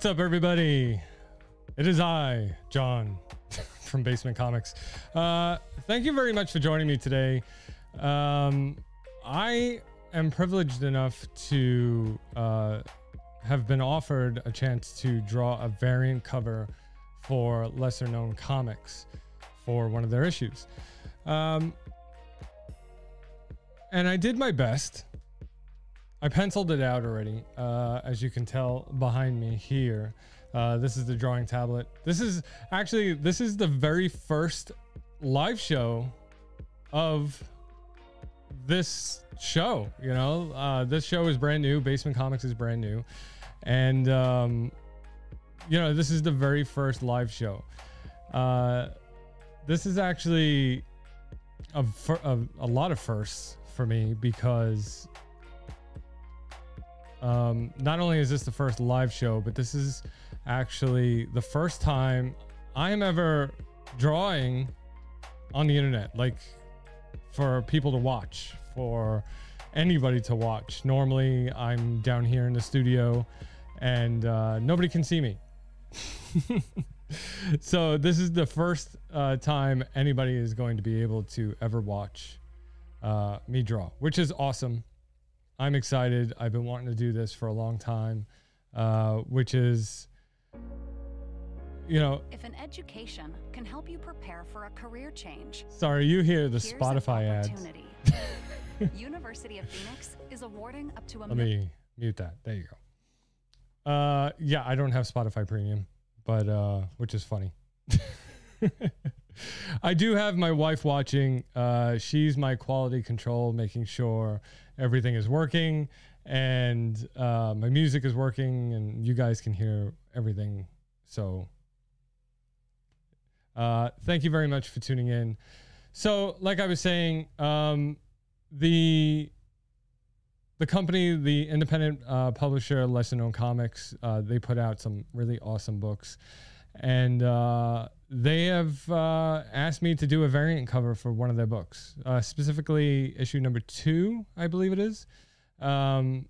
What's up, everybody? It is I, John, from Basement Comix. Uh, thank you very much for joining me today. Um, I am privileged enough to uh, have been offered a chance to draw a variant cover for lesser known comics for one of their issues. Um, and I did my best. I penciled it out already, uh, as you can tell behind me here. Uh, this is the drawing tablet. This is actually this is the very first live show of this show. You know, uh, this show is brand new. Basement Comix is brand new, and um, you know this is the very first live show. Uh, this is actually a, a, a lot of firsts for me because um, not only is this the first live show, but this is actually the first time I am ever drawing on the internet, like for people to watch, for anybody to watch. Normally, I'm down here in the studio and uh, nobody can see me. so, this is the first uh, time anybody is going to be able to ever watch uh, me draw, which is awesome. I'm excited. I've been wanting to do this for a long time, uh, which is, you know, If an education can help you prepare for a career change, sorry, you hear the here's Spotify ads. University of Phoenix is awarding up to a Let me mute that. There you go. Uh, yeah, I don't have Spotify Premium, but uh, which is funny. I do have my wife watching. Uh, she's my quality control, making sure everything is working and uh, my music is working, and you guys can hear everything. So, uh, thank you very much for tuning in. So, like I was saying, um, the the company, the independent uh, publisher, Lesser Known Comics, uh, they put out some really awesome books, and uh, they have uh, asked me to do a variant cover for one of their books, uh, specifically issue number two, I believe it is. Um,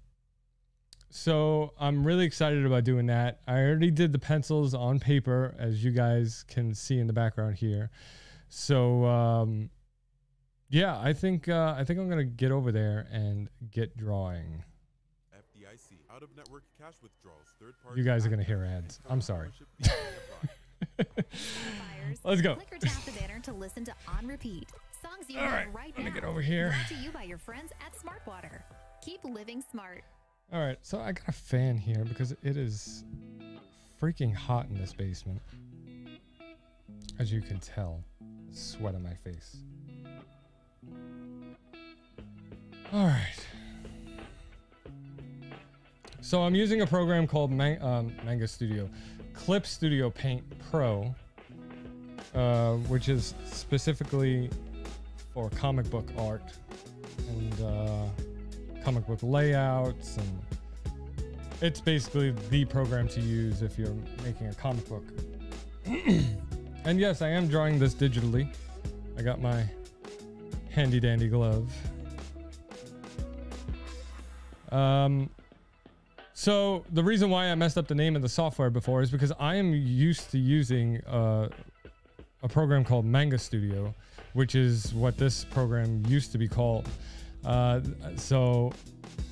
so I'm really excited about doing that. I already did the pencils on paper, as you guys can see in the background here. So um, yeah, I think uh, I think I'm gonna get over there and get drawing. FDIC out of network cash withdrawals. Third party. You guys are gonna hear ads. I'm sorry. Let's go. Click or tap the banner to listen to On Repeat. Songs you All right, right let me get over here. Brought to you by your friends at Smartwater. Keep living smart. All right, so I got a fan here because it is freaking hot in this basement. As you can tell, sweat on my face. All right. So I'm using a program called Man- um, Manga Studio, Clip Studio Paint Pro, uh, which is specifically for comic book art and uh, comic book layouts and it's basically the program to use if you're making a comic book. and yes, I am drawing this digitally. I got my handy dandy glove. Um, so the reason why I messed up the name of the software before is because I am used to using uh, a program called Manga Studio, which is what this program used to be called. Uh, so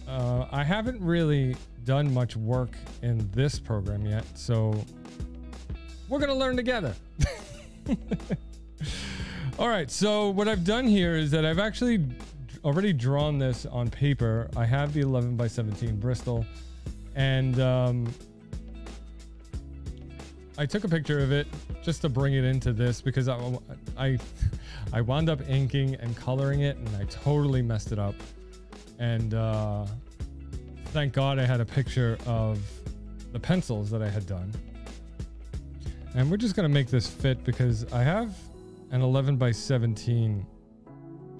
uh, I haven't really done much work in this program yet, so we're gonna learn together. All right, so what I've done here is that I've actually already drawn this on paper. I have the 11 by 17 Bristol, and um, I took a picture of it just to bring it into this because I, I, I wound up inking and coloring it, and I totally messed it up. And uh, thank God I had a picture of the pencils that I had done. And we're just gonna make this fit because I have an 11 by 17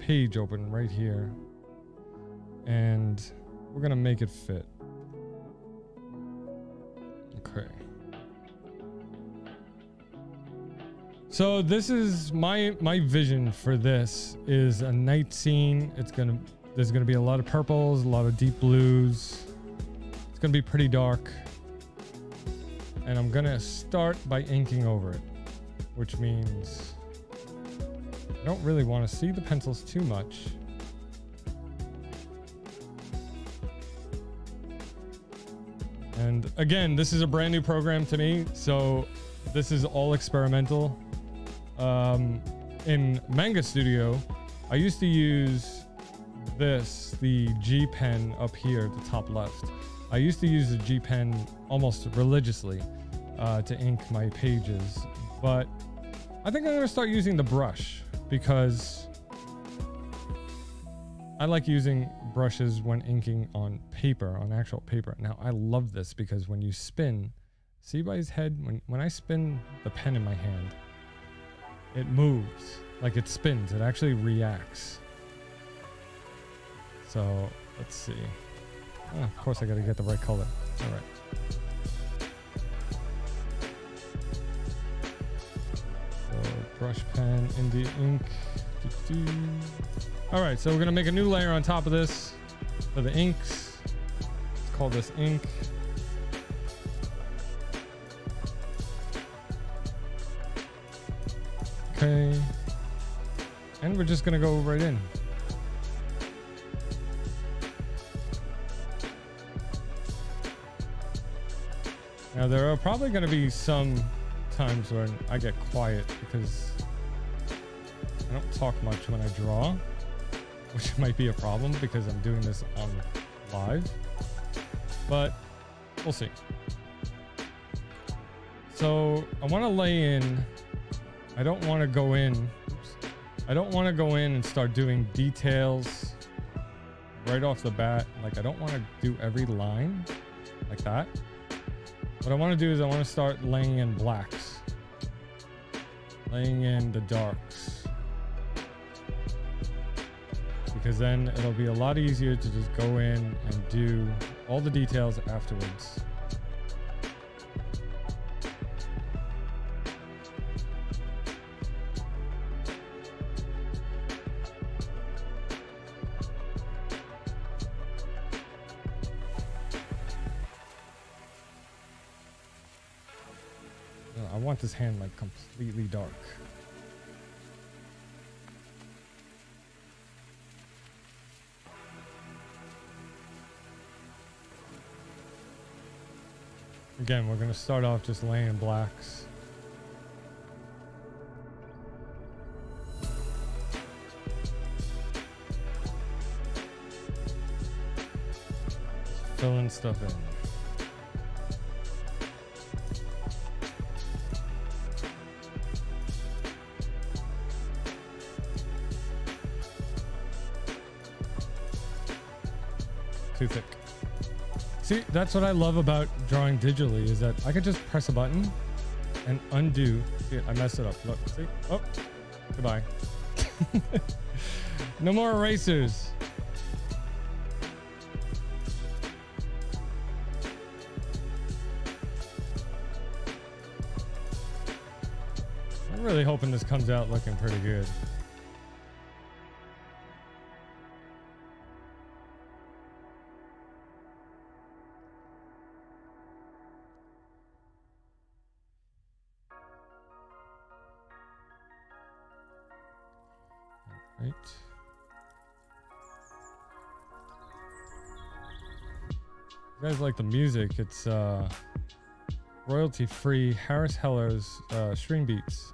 page open right here. And we're gonna make it fit. So this is my my vision for this is a night scene. It's gonna there's gonna be a lot of purples, a lot of deep blues. It's gonna be pretty dark. and I'm gonna start by inking over it, which means I don't really want to see the pencils too much. And again, this is a brand new program to me, so this is all experimental. Um, in Manga Studio, I used to use this, the G pen up here at the top left. I used to use the G pen almost religiously uh, to ink my pages, but I think I'm gonna start using the brush because I like using brushes when inking on paper, on actual paper. Now I love this because when you spin, see by his head, when, when I spin the pen in my hand, it moves, like it spins, it actually reacts. So let's see. Oh, of course I gotta get the right color. All right. So brush pen, India ink. All right, so we're gonna make a new layer on top of this for the inks. Let's call this ink. Okay. And we're just gonna go right in. Now there are probably gonna be some times when I get quiet because I don't talk much when I draw, which might be a problem because I'm doing this on live, but we'll see. So I want to lay in. I don't want to go in. I don't want to go in and start doing details right off the bat. Like I don't want to do every line like that. What I want to do is I want to start laying in blacks, laying in the darks because then it'll be a lot easier to just go in and do all the details afterwards. Completely dark. Again, we're going to start off just laying blacks. Filling stuff in. That's what I love about drawing digitally is that I can just press a button and undo. See, I messed it up. Look, see? Oh, goodbye. no more erasers. I'm really hoping this comes out looking pretty good. Like the music? It's uh, royalty free Harris Heller's uh, stream beats.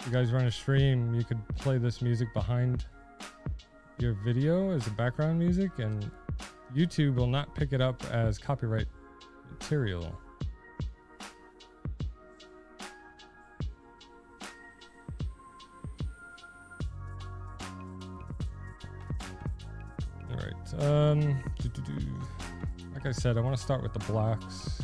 If you guys run a stream, you could play this music behind your video as a background music, and YouTube will not pick it up as copyright material. I said, I want to start with the blacks.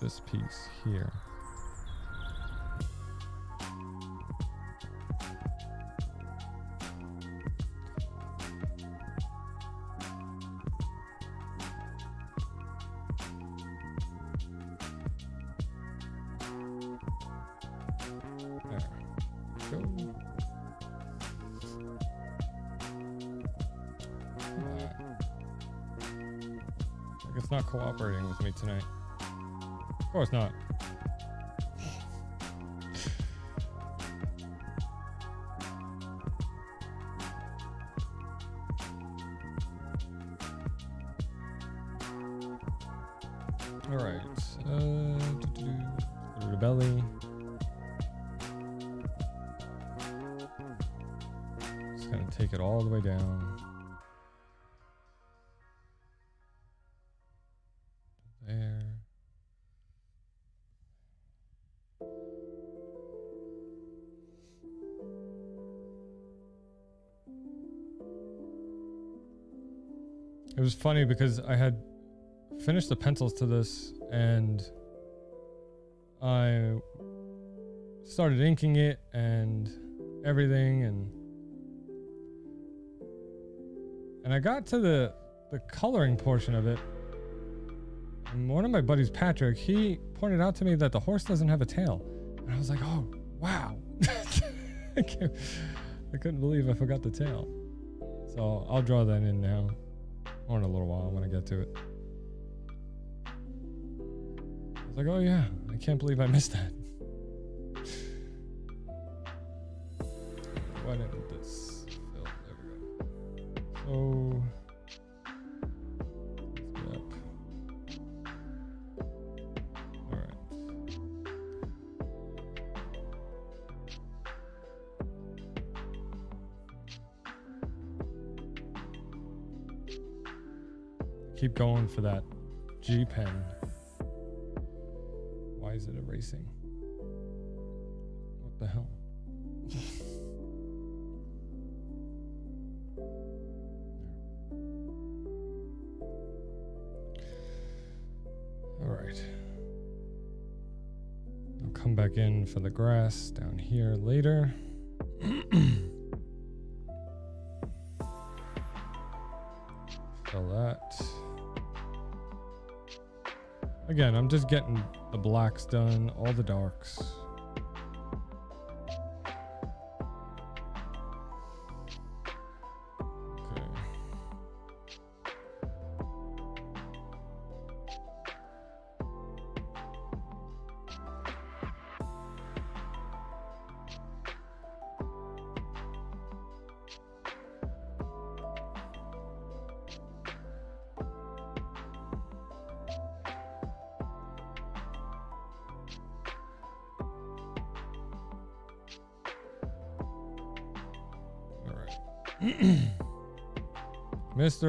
This piece here. It's not cooperating with me tonight. Of course not. Funny because I had finished the pencils to this and I started inking it and everything and and I got to the the coloring portion of it. And one of my buddies Patrick he pointed out to me that the horse doesn't have a tail. And I was like oh wow. I, I couldn't believe I forgot the tail. So I'll draw that in now or in a little while when I get to it. I was like oh yeah I can't believe I missed that. Why didn't this the hell? All right. I'll come back in for the grass down here later. Fill that. Again, I'm just getting the blacks done, all the darks.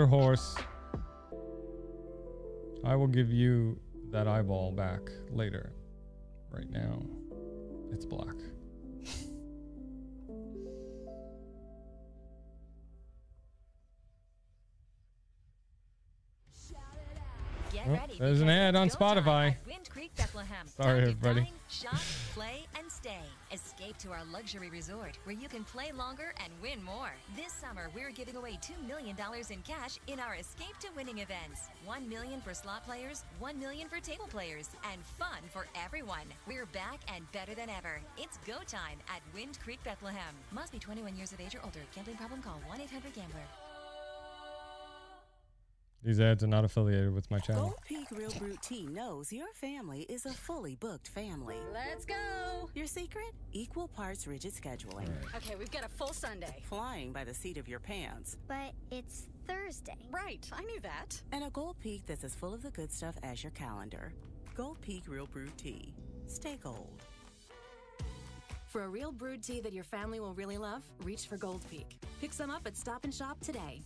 Horse, I will give you that eyeball back later. Right now, it's black. Oh, there's an ad on Spotify. At Wind Creek, Bethlehem. Sorry, everybody. dine, shop, play, and stay. Escape to our luxury resort where you can play longer and win more. This summer, we're giving away $2 million in cash in our Escape to Winning events. 1 million for slot players, 1 million for table players, and fun for everyone. We're back and better than ever. It's go time at Wind Creek, Bethlehem. Must be 21 years of age or older. Gambling problem? Call 1 800 Gambler. These ads are not affiliated with my channel. Gold Peak Real Brewed Tea knows your family is a fully booked family. Let's go. Your secret? Equal parts rigid scheduling. Okay, we've got a full Sunday. Flying by the seat of your pants. But it's Thursday. Right, I knew that. And a Gold Peak that's as full of the good stuff as your calendar. Gold Peak Real Brewed Tea. Stay gold. For a real brewed tea that your family will really love, reach for Gold Peak. Pick some up at Stop and Shop today.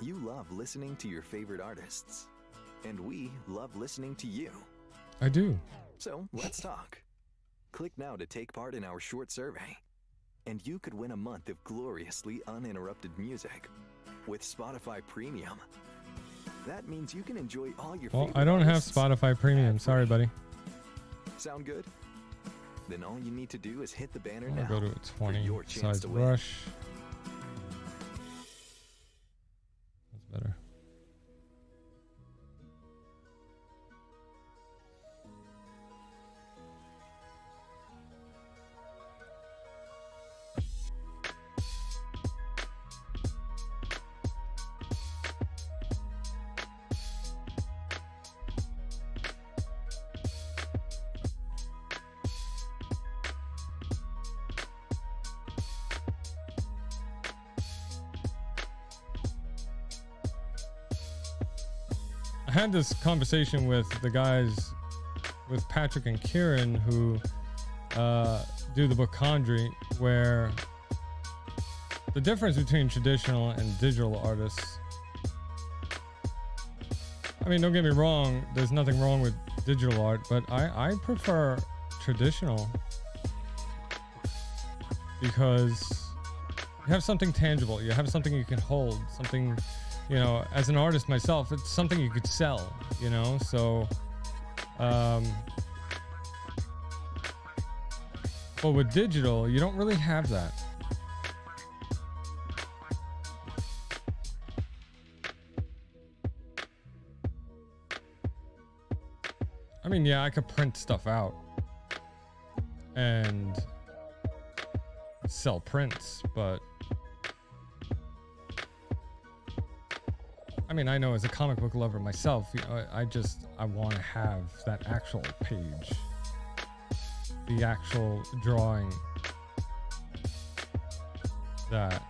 You love listening to your favorite artists, and we love listening to you. I do. So let's talk. Click now to take part in our short survey, and you could win a month of gloriously uninterrupted music with Spotify Premium. That means you can enjoy all your Well, I don't have Spotify Premium. Sorry, buddy. Sound good? Then all you need to do is hit the banner I'll now go to a for 20 your chance size to win. Had this conversation with the guys, with Patrick and Kieran, who uh, do the book Condry, where the difference between traditional and digital artists. I mean, don't get me wrong, there's nothing wrong with digital art, but I, I prefer traditional because you have something tangible, you have something you can hold, something you know, as an artist myself, it's something you could sell, you know? So, um, but with digital, you don't really have that. I mean, yeah, I could print stuff out and sell prints, but I mean, I know as a comic book lover myself, you know, I I just I want to have that actual page, the actual drawing that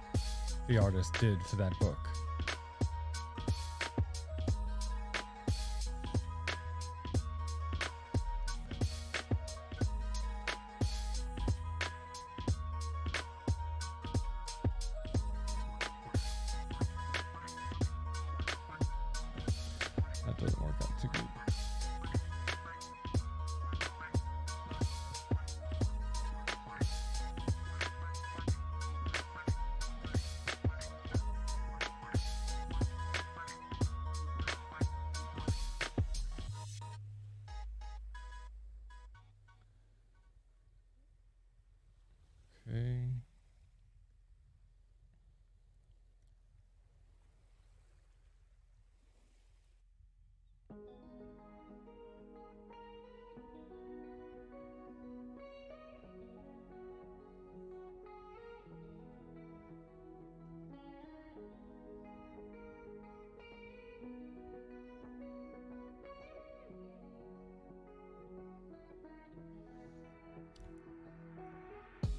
the artist did for that book.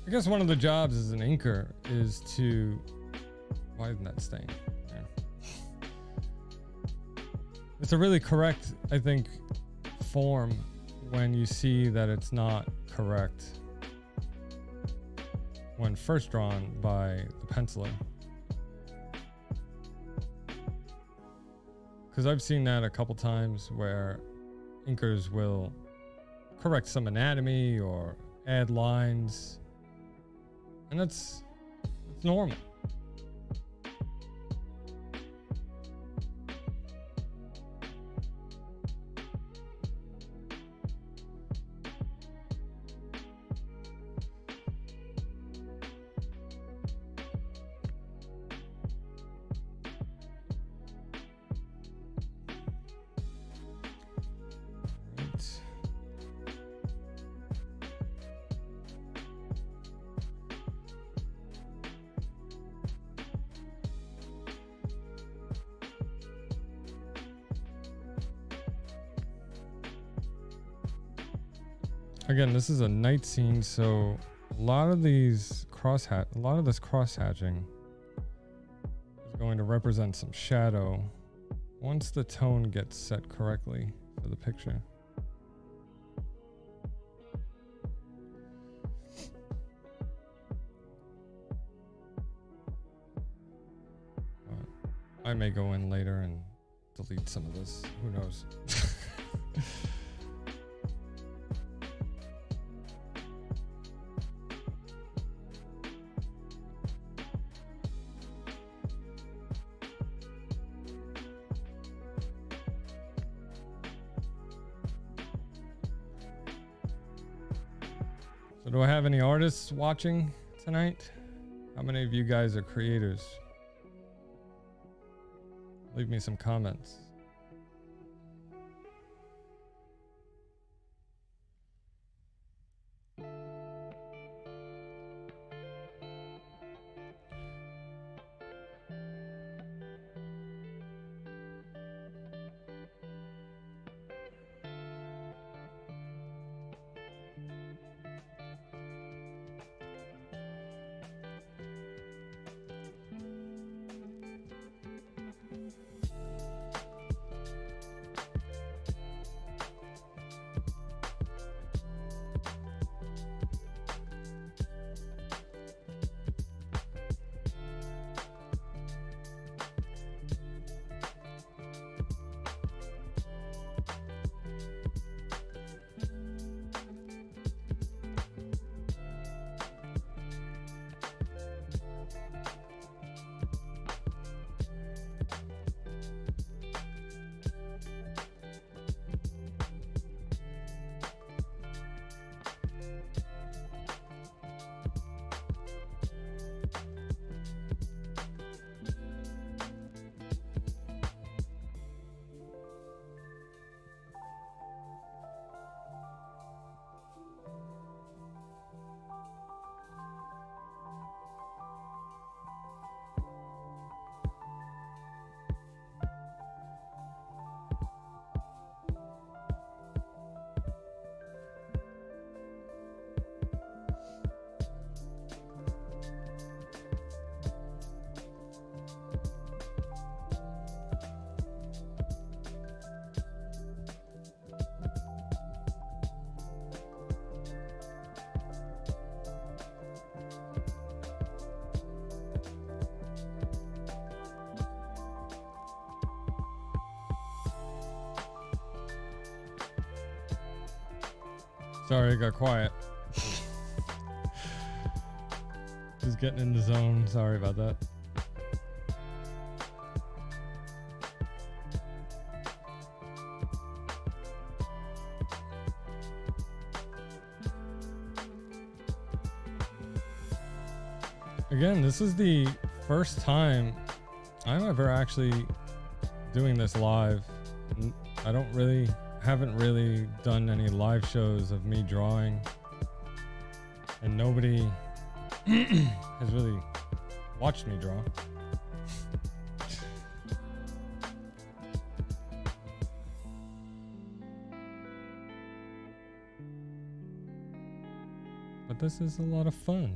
I guess one of the jobs as an inker is to. Why isn't that staying? It's a really correct, I think, form when you see that it's not correct when first drawn by the penciler. Because I've seen that a couple times where inkers will correct some anatomy or add lines and that's normal. this is a night scene, so a lot of these cross hat, a lot of this cross hatching is going to represent some shadow once the tone gets set correctly for the picture. I may go in later and delete some of this. Who knows? artists watching tonight? How many of you guys are creators? Leave me some comments. Sorry, I got quiet. Just getting in the zone. Sorry about that. Again, this is the first time I'm ever actually doing this live. I don't really haven't really done any live shows of me drawing and nobody has really watched me draw. But this is a lot of fun.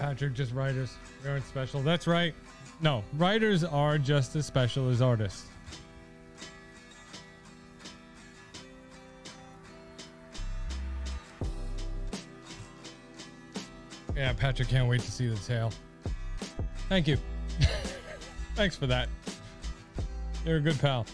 Patrick, just writers. We aren't special. That's right. No, writers are just as special as artists. Yeah, Patrick can't wait to see the tail. Thank you. Thanks for that. You're a good pal.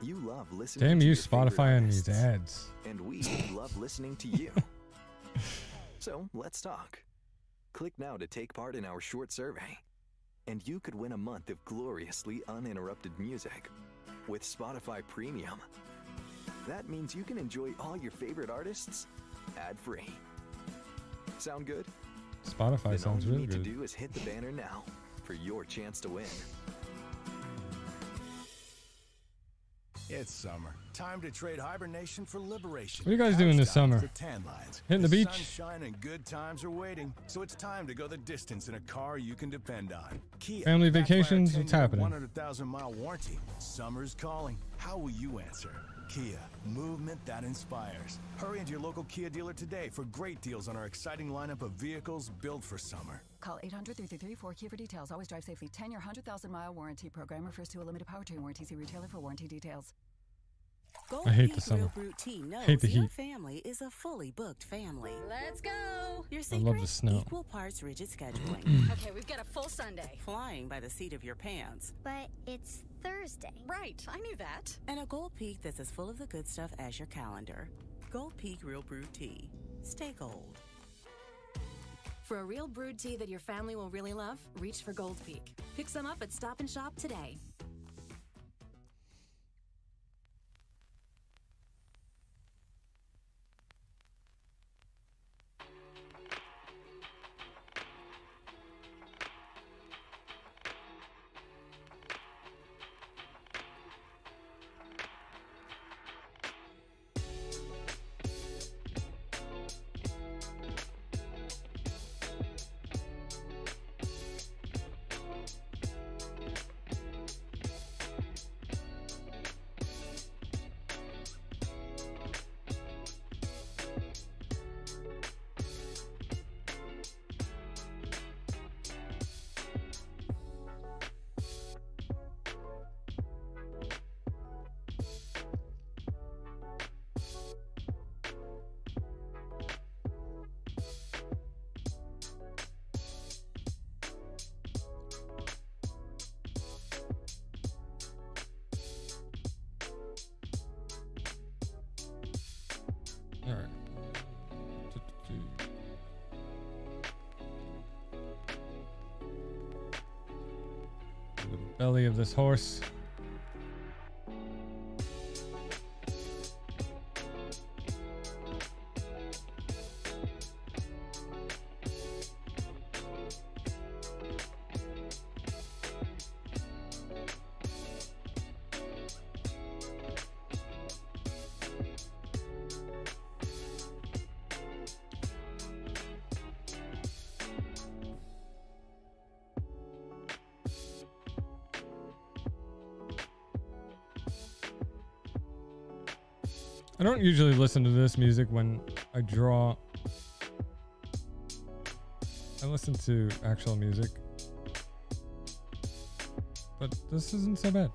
You love listening Damn to you, Spotify, and these ads. And we love listening to you. so let's talk. Click now to take part in our short survey. And you could win a month of gloriously uninterrupted music with Spotify Premium. That means you can enjoy all your favorite artists ad free. Sound good? Spotify then sounds all you really need good. to do is hit the banner now for your chance to win. It's summer. Time to trade hibernation for liberation. What are you guys doing this summer? dives tan lines. Hitting the beach? Sunshine and good times are waiting, so it's time to go the distance in a car you can depend on. Kia. Family backed by our vacations? What's happening? 100,000 mile warranty. Summer's calling. How will you answer? Kia, movement that inspires. Hurry into your local Kia dealer today for great deals on our exciting lineup of vehicles built for summer. Call 800 333 4KIA for details. Always drive safely. 10 year, 100,000 mile warranty program refers to a limited powertrain warranty. See retailer for warranty details. Gold I hate the summer. Tea knows Hate the your heat. family is a fully booked family. Let's go. Your I love the snow. Equal parts rigid scheduling. Okay, we've got a full Sunday. flying by the seat of your pants. But it's Thursday. Right, I knew that. And a Gold Peak that's as full of the good stuff as your calendar. Gold Peak Real Brewed Tea. Stay gold. For a real brewed tea that your family will really love, reach for Gold Peak. Pick some up at Stop and Shop today. Belly of this horse. I don't usually listen to this music when I draw. I listen to actual music. But this isn't so bad.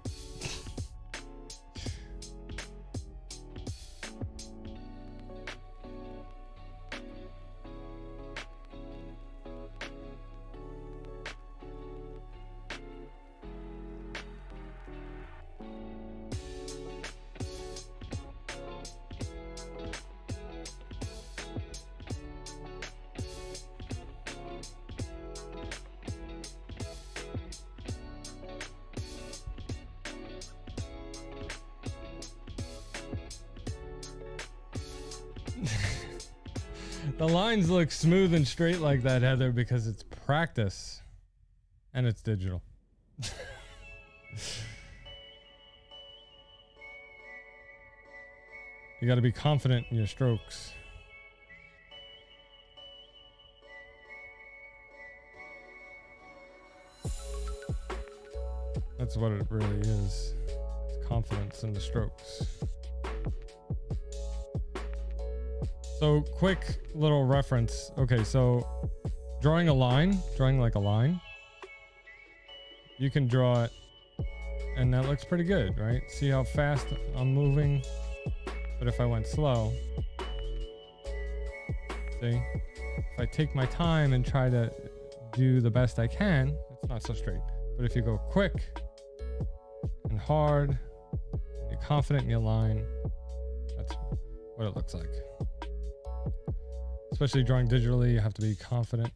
Smooth and straight like that, Heather, because it's practice and it's digital. you got to be confident in your strokes. That's what it really is. Confidence in the strokes. So, quick little reference. Okay, so drawing a line, drawing like a line, you can draw it, and that looks pretty good, right? See how fast I'm moving? But if I went slow, see? If I take my time and try to do the best I can, it's not so straight. But if you go quick and hard, you're confident in your line, that's what it looks like. Especially drawing digitally, you have to be confident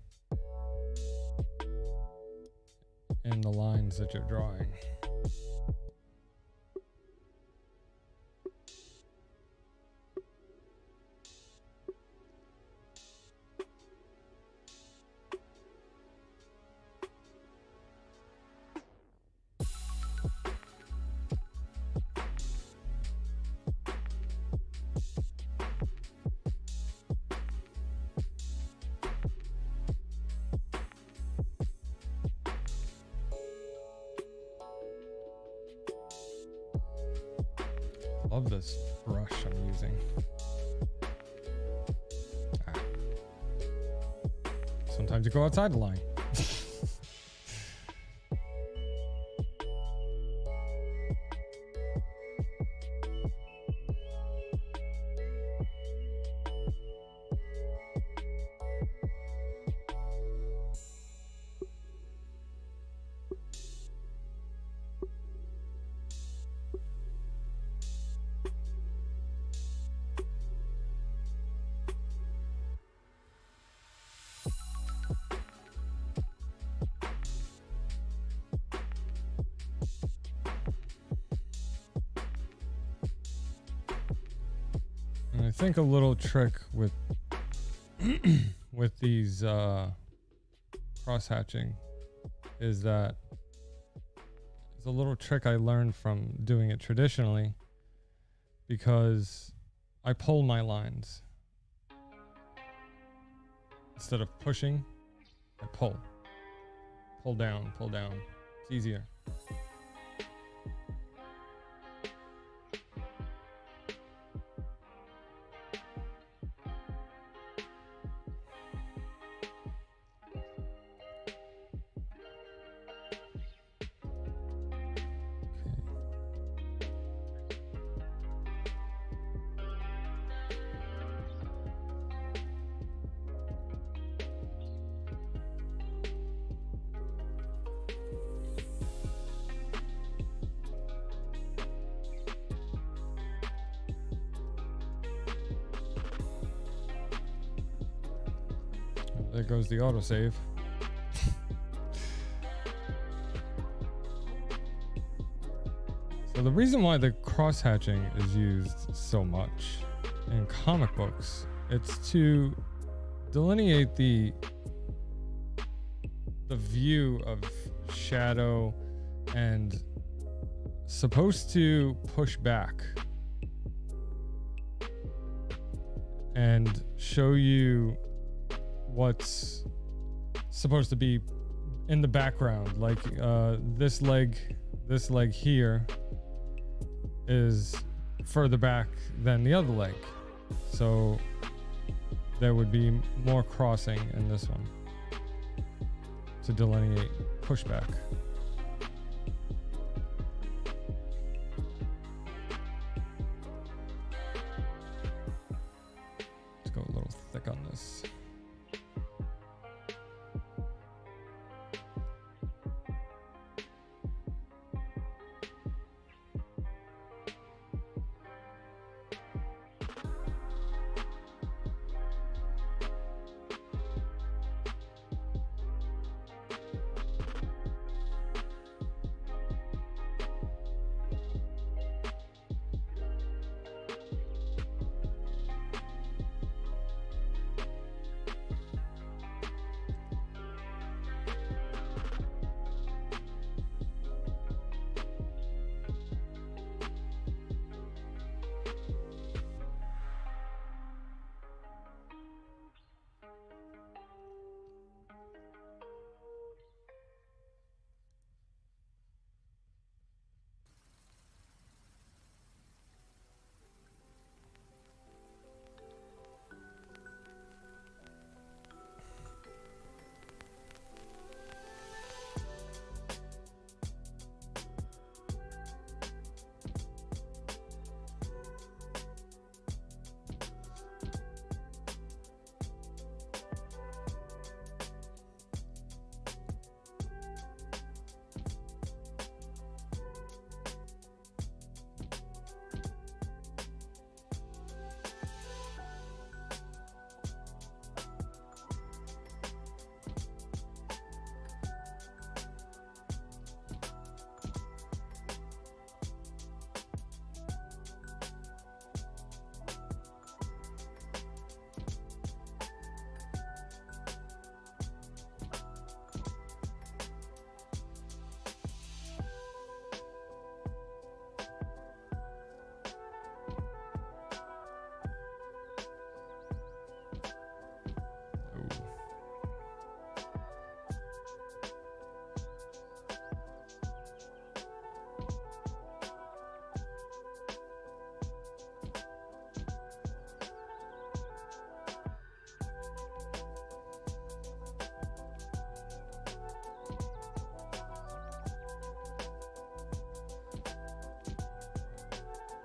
in the lines that you're drawing. Outside the line. Think a little trick with with these uh, cross hatching is that it's a little trick I learned from doing it traditionally because I pull my lines instead of pushing. I pull, pull down, pull down. It's easier. The autosave. so the reason why the cross hatching is used so much in comic books, it's to delineate the the view of shadow and supposed to push back and show you what's supposed to be in the background like uh, this leg this leg here is further back than the other leg. So there would be more crossing in this one to delineate pushback.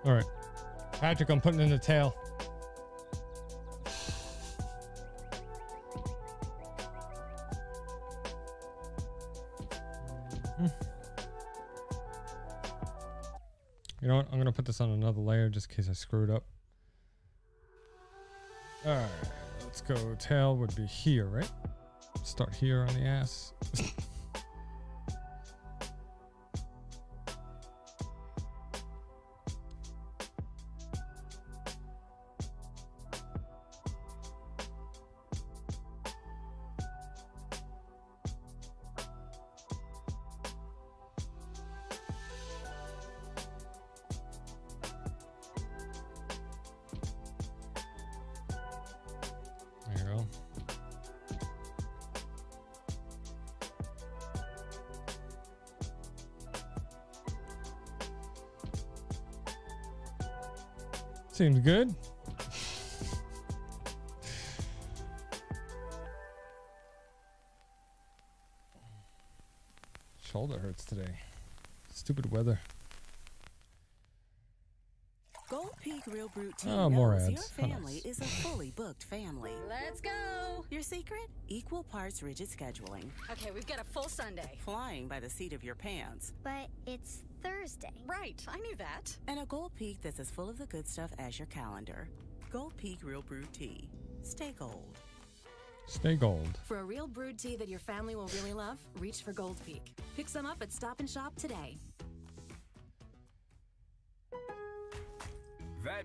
All right. Patrick, I'm putting in the tail. You know what? I'm going to put this on another layer just in case I screwed up. All right. Let's go. Tail would be here, right? Start here on the ass. Seems good. Shoulder hurts today. Stupid weather. Gold Peak Real Brewed Tea Oh, more knows ads. your How family nice. is a fully booked family. Let's go. Your secret? Equal parts rigid scheduling. Okay, we've got a full Sunday. Flying by the seat of your pants. But it's Thursday. Right, I knew that. And a Gold Peak that's as full of the good stuff as your calendar. Gold Peak Real Brew Tea. Stay gold. Stay gold. For a real brewed tea that your family will really love, reach for Gold Peak. Pick some up at Stop and Shop today.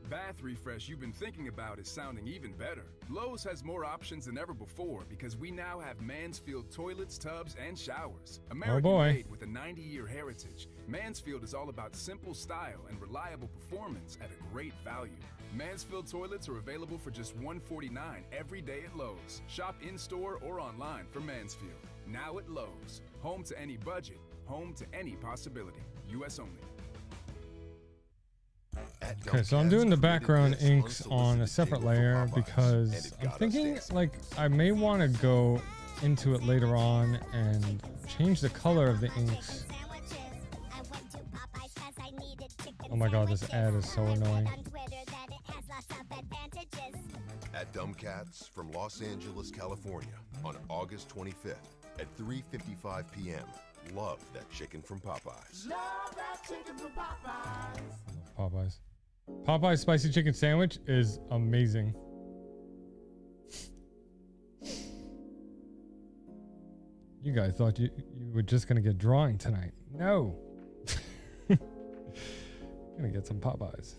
Bath refresh you've been thinking about is sounding even better. Lowe's has more options than ever before because we now have Mansfield toilets, tubs, and showers. American oh, boy. made with a 90 year heritage, Mansfield is all about simple style and reliable performance at a great value. Mansfield toilets are available for just 149 every day at Lowe's. Shop in store or online for Mansfield. Now at Lowe's. Home to any budget, home to any possibility. U.S. only. Okay, so I'm doing the background inks on a separate layer because I'm thinking like I may want to go into it later on and change the color of the inks. Oh my god, this ad is so annoying. At Dumb Cats from Los Angeles, California on August 25th at 3:55 p.m. Love that chicken from Popeyes. Love that chicken from Popeyes. Popeyes. Popeyes spicy chicken sandwich is amazing. You guys thought you, you were just gonna get drawing tonight. No. gonna get some Popeyes.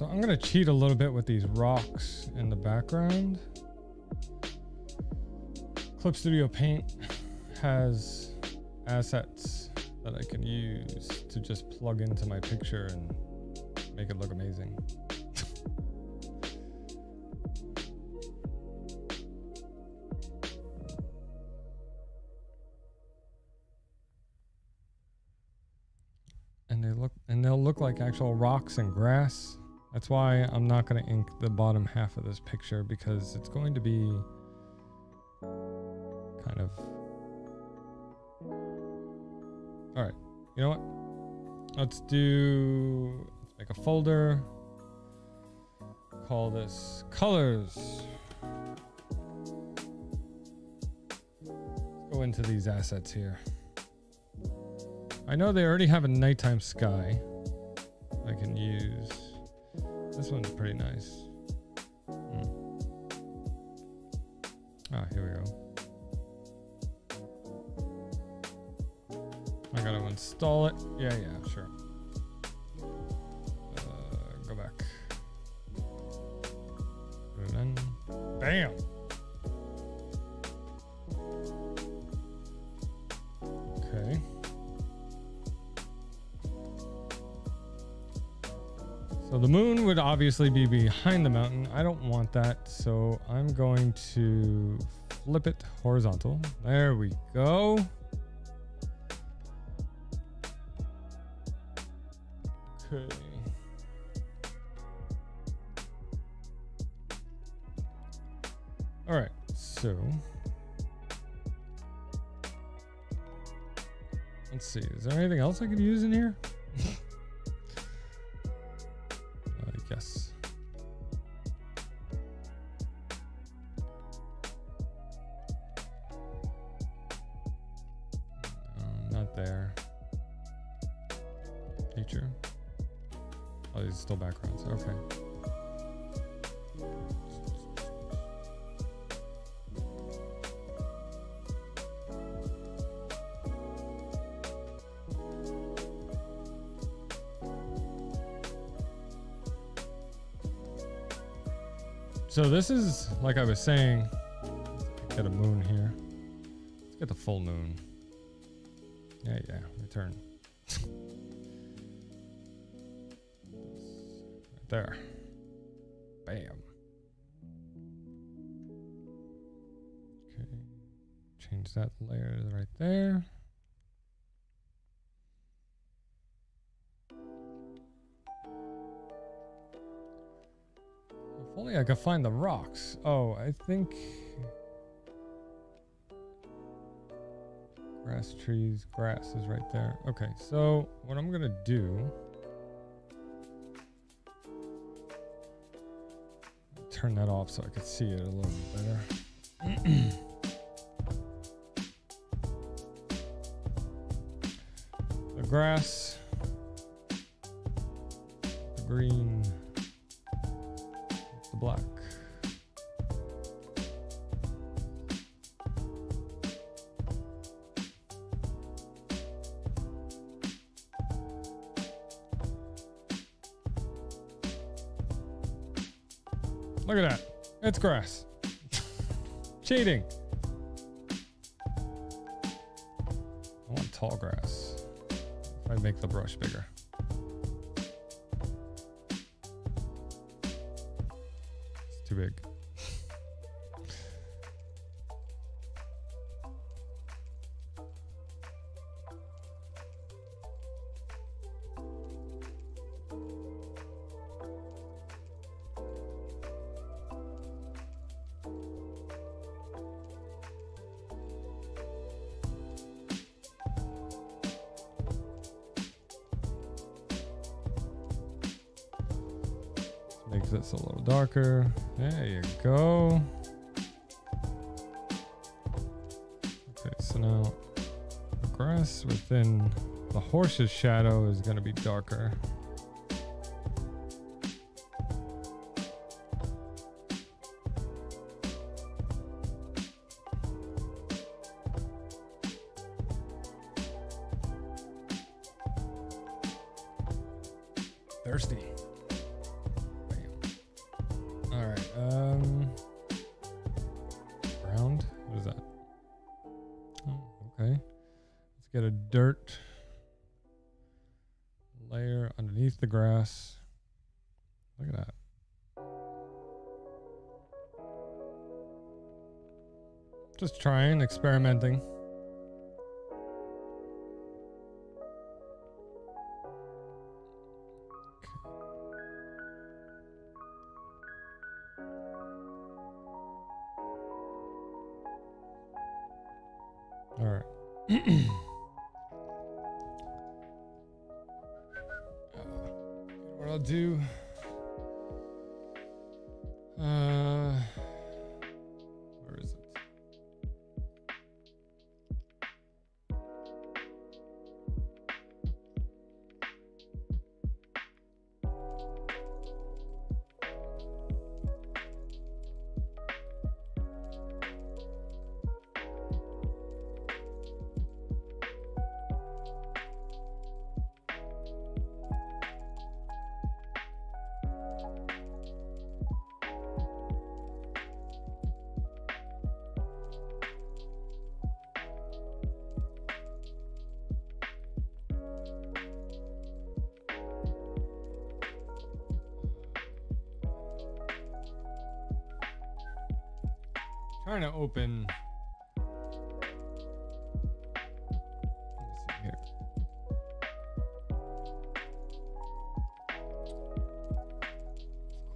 So I'm gonna cheat a little bit with these rocks in the background. Clip Studio Paint has assets that I can use to just plug into my picture and make it look amazing. and they look and they'll look like actual rocks and grass. That's why I'm not going to ink the bottom half of this picture because it's going to be kind of All right. You know what? Let's do let's make a folder. Call this colors. Let's go into these assets here. I know they already have a nighttime sky. I can use. This one's pretty nice. Hmm. Ah, here we go. I gotta install it. Yeah, yeah, sure. Obviously be behind the mountain. I don't want that, so I'm going to flip it horizontal. There we go. Okay. All right, so let's see. Is there anything else I could use So this is like I was saying. Get a moon here. Let's get the full moon. Yeah, yeah. Return. Right there. Bam. Okay. Change that layer right there. Only I could find the rocks. Oh, I think grass, trees, grass is right there. Okay, so what I'm gonna do. Turn that off so I could see it a little bit better. the grass, the green, It's grass. Cheating. I want tall grass. I make the brush bigger. There you go. Okay, so now grass within the horse's shadow is going to be darker.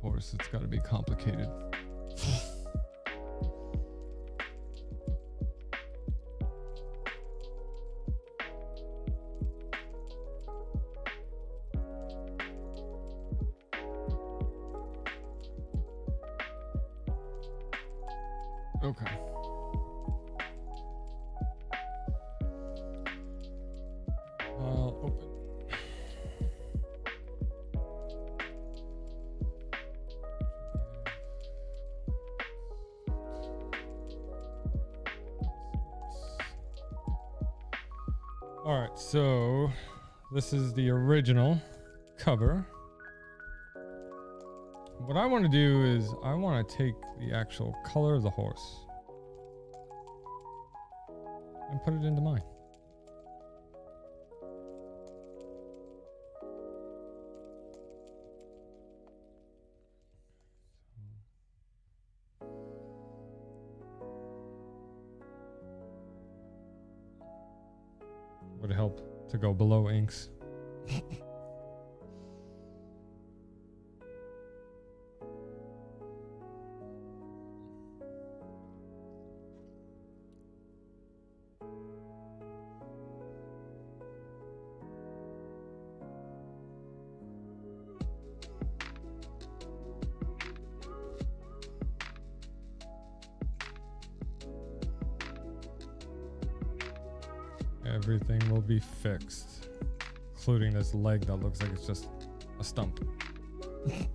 Course, it's got to be complicated. This is the original cover. What I want to do is I want to take the actual color of the horse and put it into this leg that looks like it's just a stump.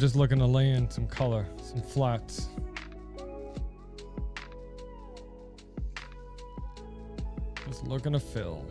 just looking to lay in some color, some flats. Just looking to fill.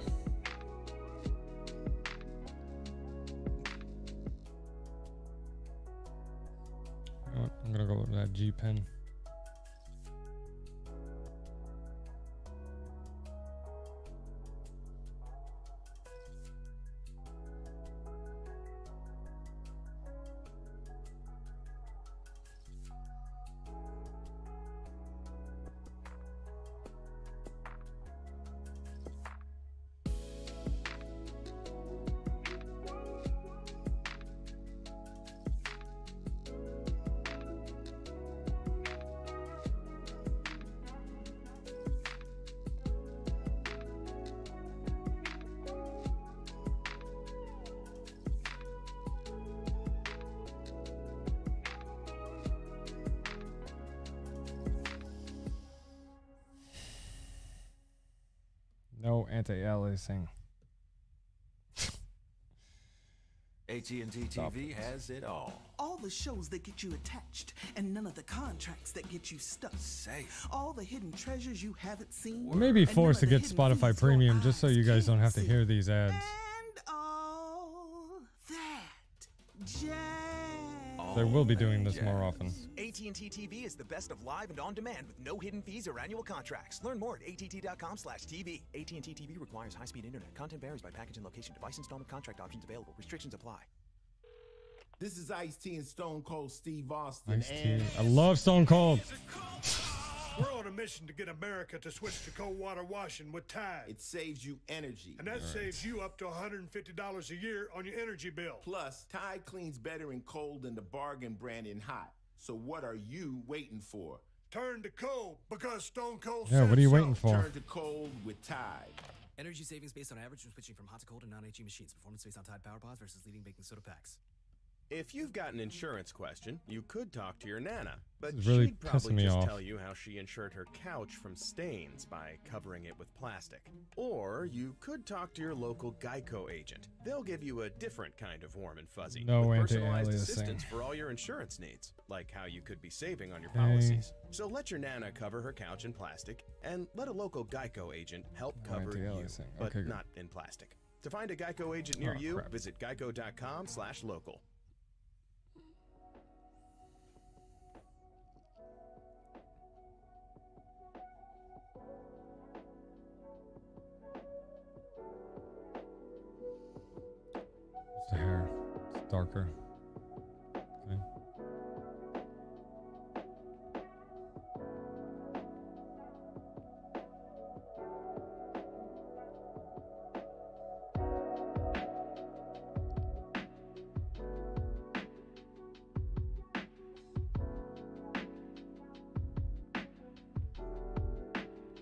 AT&T TV has it all. All the shows that get you attached, and none of the contracts that get you stuck. Safe. All the hidden treasures you haven't seen. I may be and forced to get Spotify Premium just so you guys don't have to hear these ads. And all that jazz. They will be doing this more often. AT&T TV is the best of live and on demand with no hidden fees or annual contracts. Learn more at att.com/tv. AT&T TV requires high-speed internet. Content varies by package and location. Device installment contract options available. Restrictions apply. This is Ice T and Stone Cold Steve Austin. Ice T. and I love Stone Cold. We're on a mission to get America to switch to cold water washing with Tide. It saves you energy. And that saves you up to $150 a year on your energy bill. Plus, Tide cleans better in cold than the bargain brand in hot. So what are you waiting for? Turn to cold because Stone Cold Yeah, what are you so. waiting for? Turn to cold with Tide. Energy savings based on average when switching from hot to cold and non-HE machines. Performance based on Tide Power Pods versus leading baking soda packs. If you've got an insurance question, you could talk to your Nana, but really she'd probably me just off. tell you how she insured her couch from stains by covering it with plastic. Or you could talk to your local Geico agent. They'll give you a different kind of warm and fuzzy No with personalized assistance for all your insurance needs, like how you could be saving on your Okay. policies. So let your Nana cover her couch in plastic, and let a local Geico agent help No cover you, anti-aliasing. but good. not in plastic. To find a Geico agent near Oh, you, crap. visit geico.com/local. It's the darker.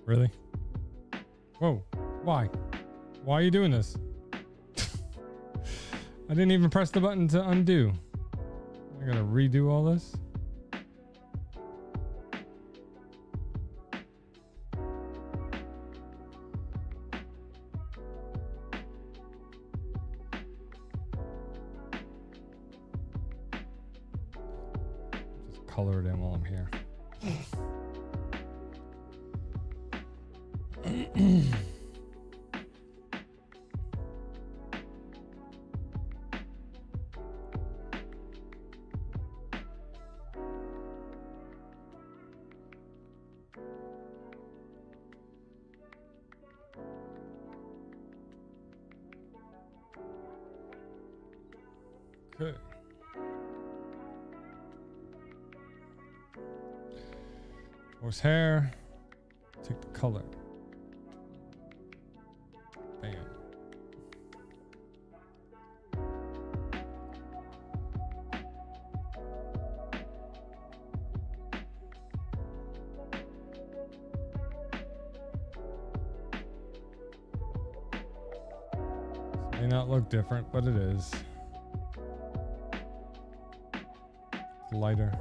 Really? Whoa. Why? Why are you doing this? I didn't even press the button to undo. I gotta redo all this. different, but. It's lighter.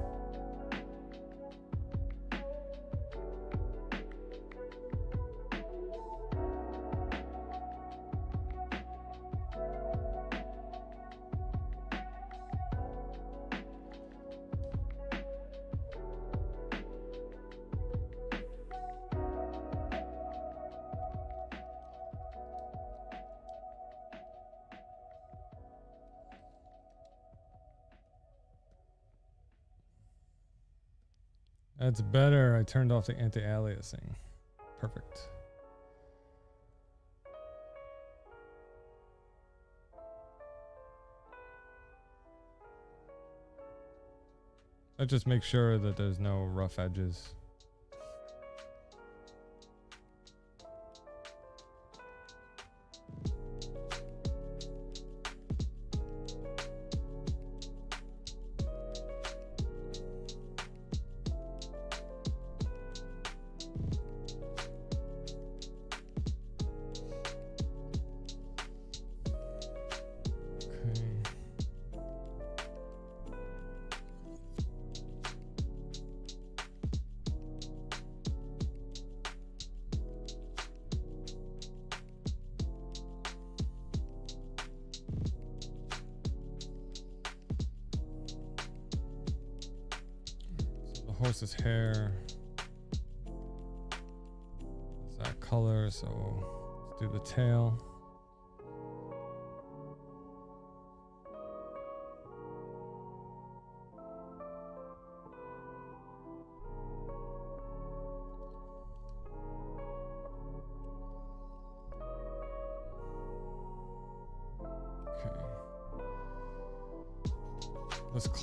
That's better. I turned off the anti-aliasing. Perfect. That just make sure that there's no rough edges.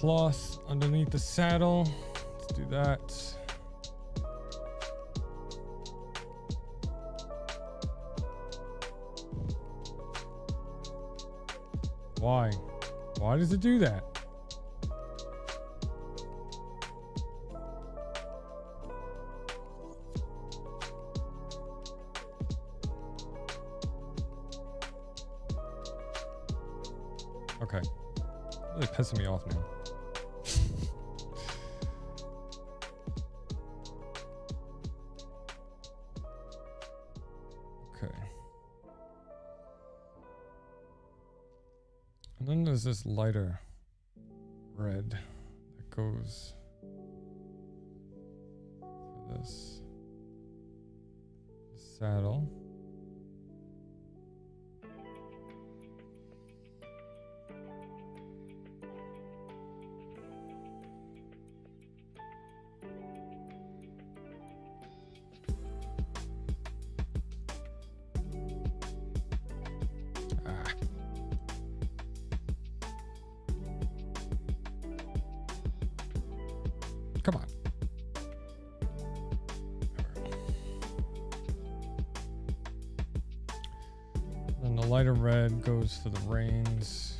cloth underneath the saddle. lighter. goes for the reins.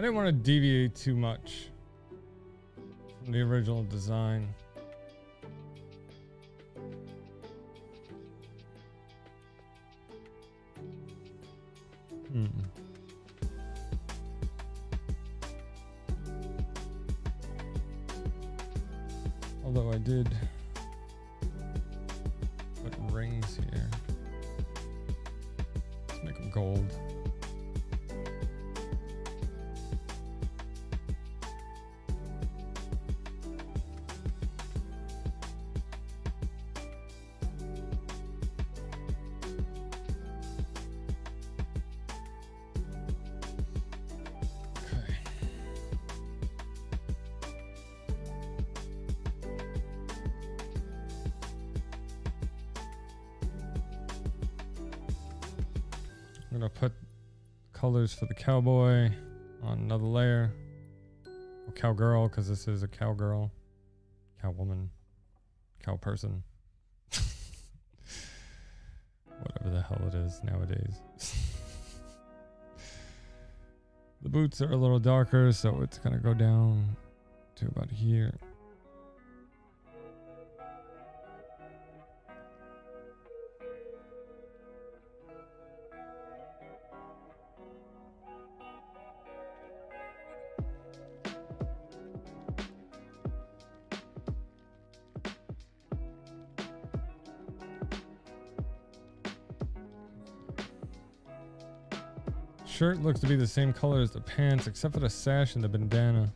I didn't want to deviate too much from the original design. Colors for the cowboy on another layer. Or cowgirl, because this is a cowgirl, cowwoman, cow person. Whatever the hell it is nowadays. the boots are a little darker, so it's gonna go down to about here. The shirt looks to be the same color as the pants, except for the sash and the bandana.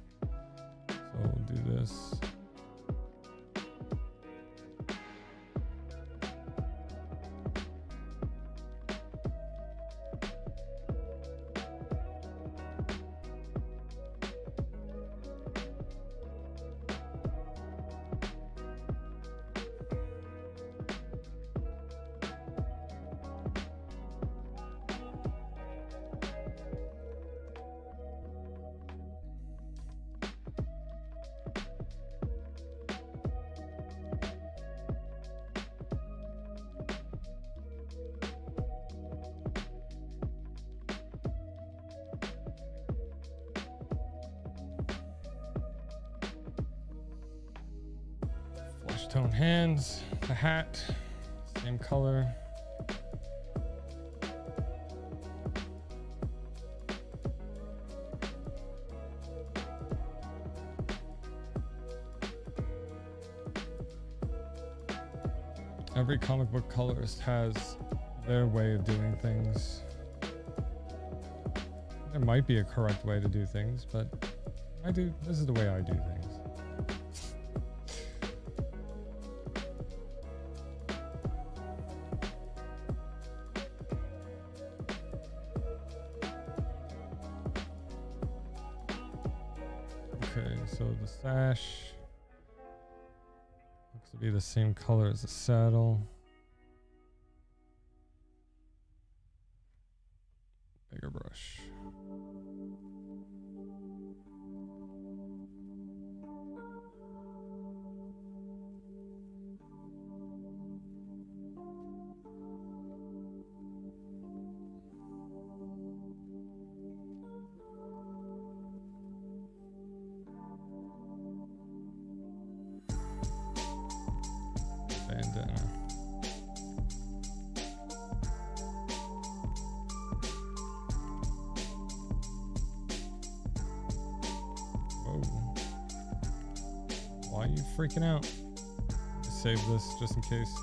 Colorist has their way of doing things. There might be a correct way to do things, but I do, this is the way I do things. Okay, so the sash looks to be the same color as the saddle. Why are you freaking out? Save this just in case.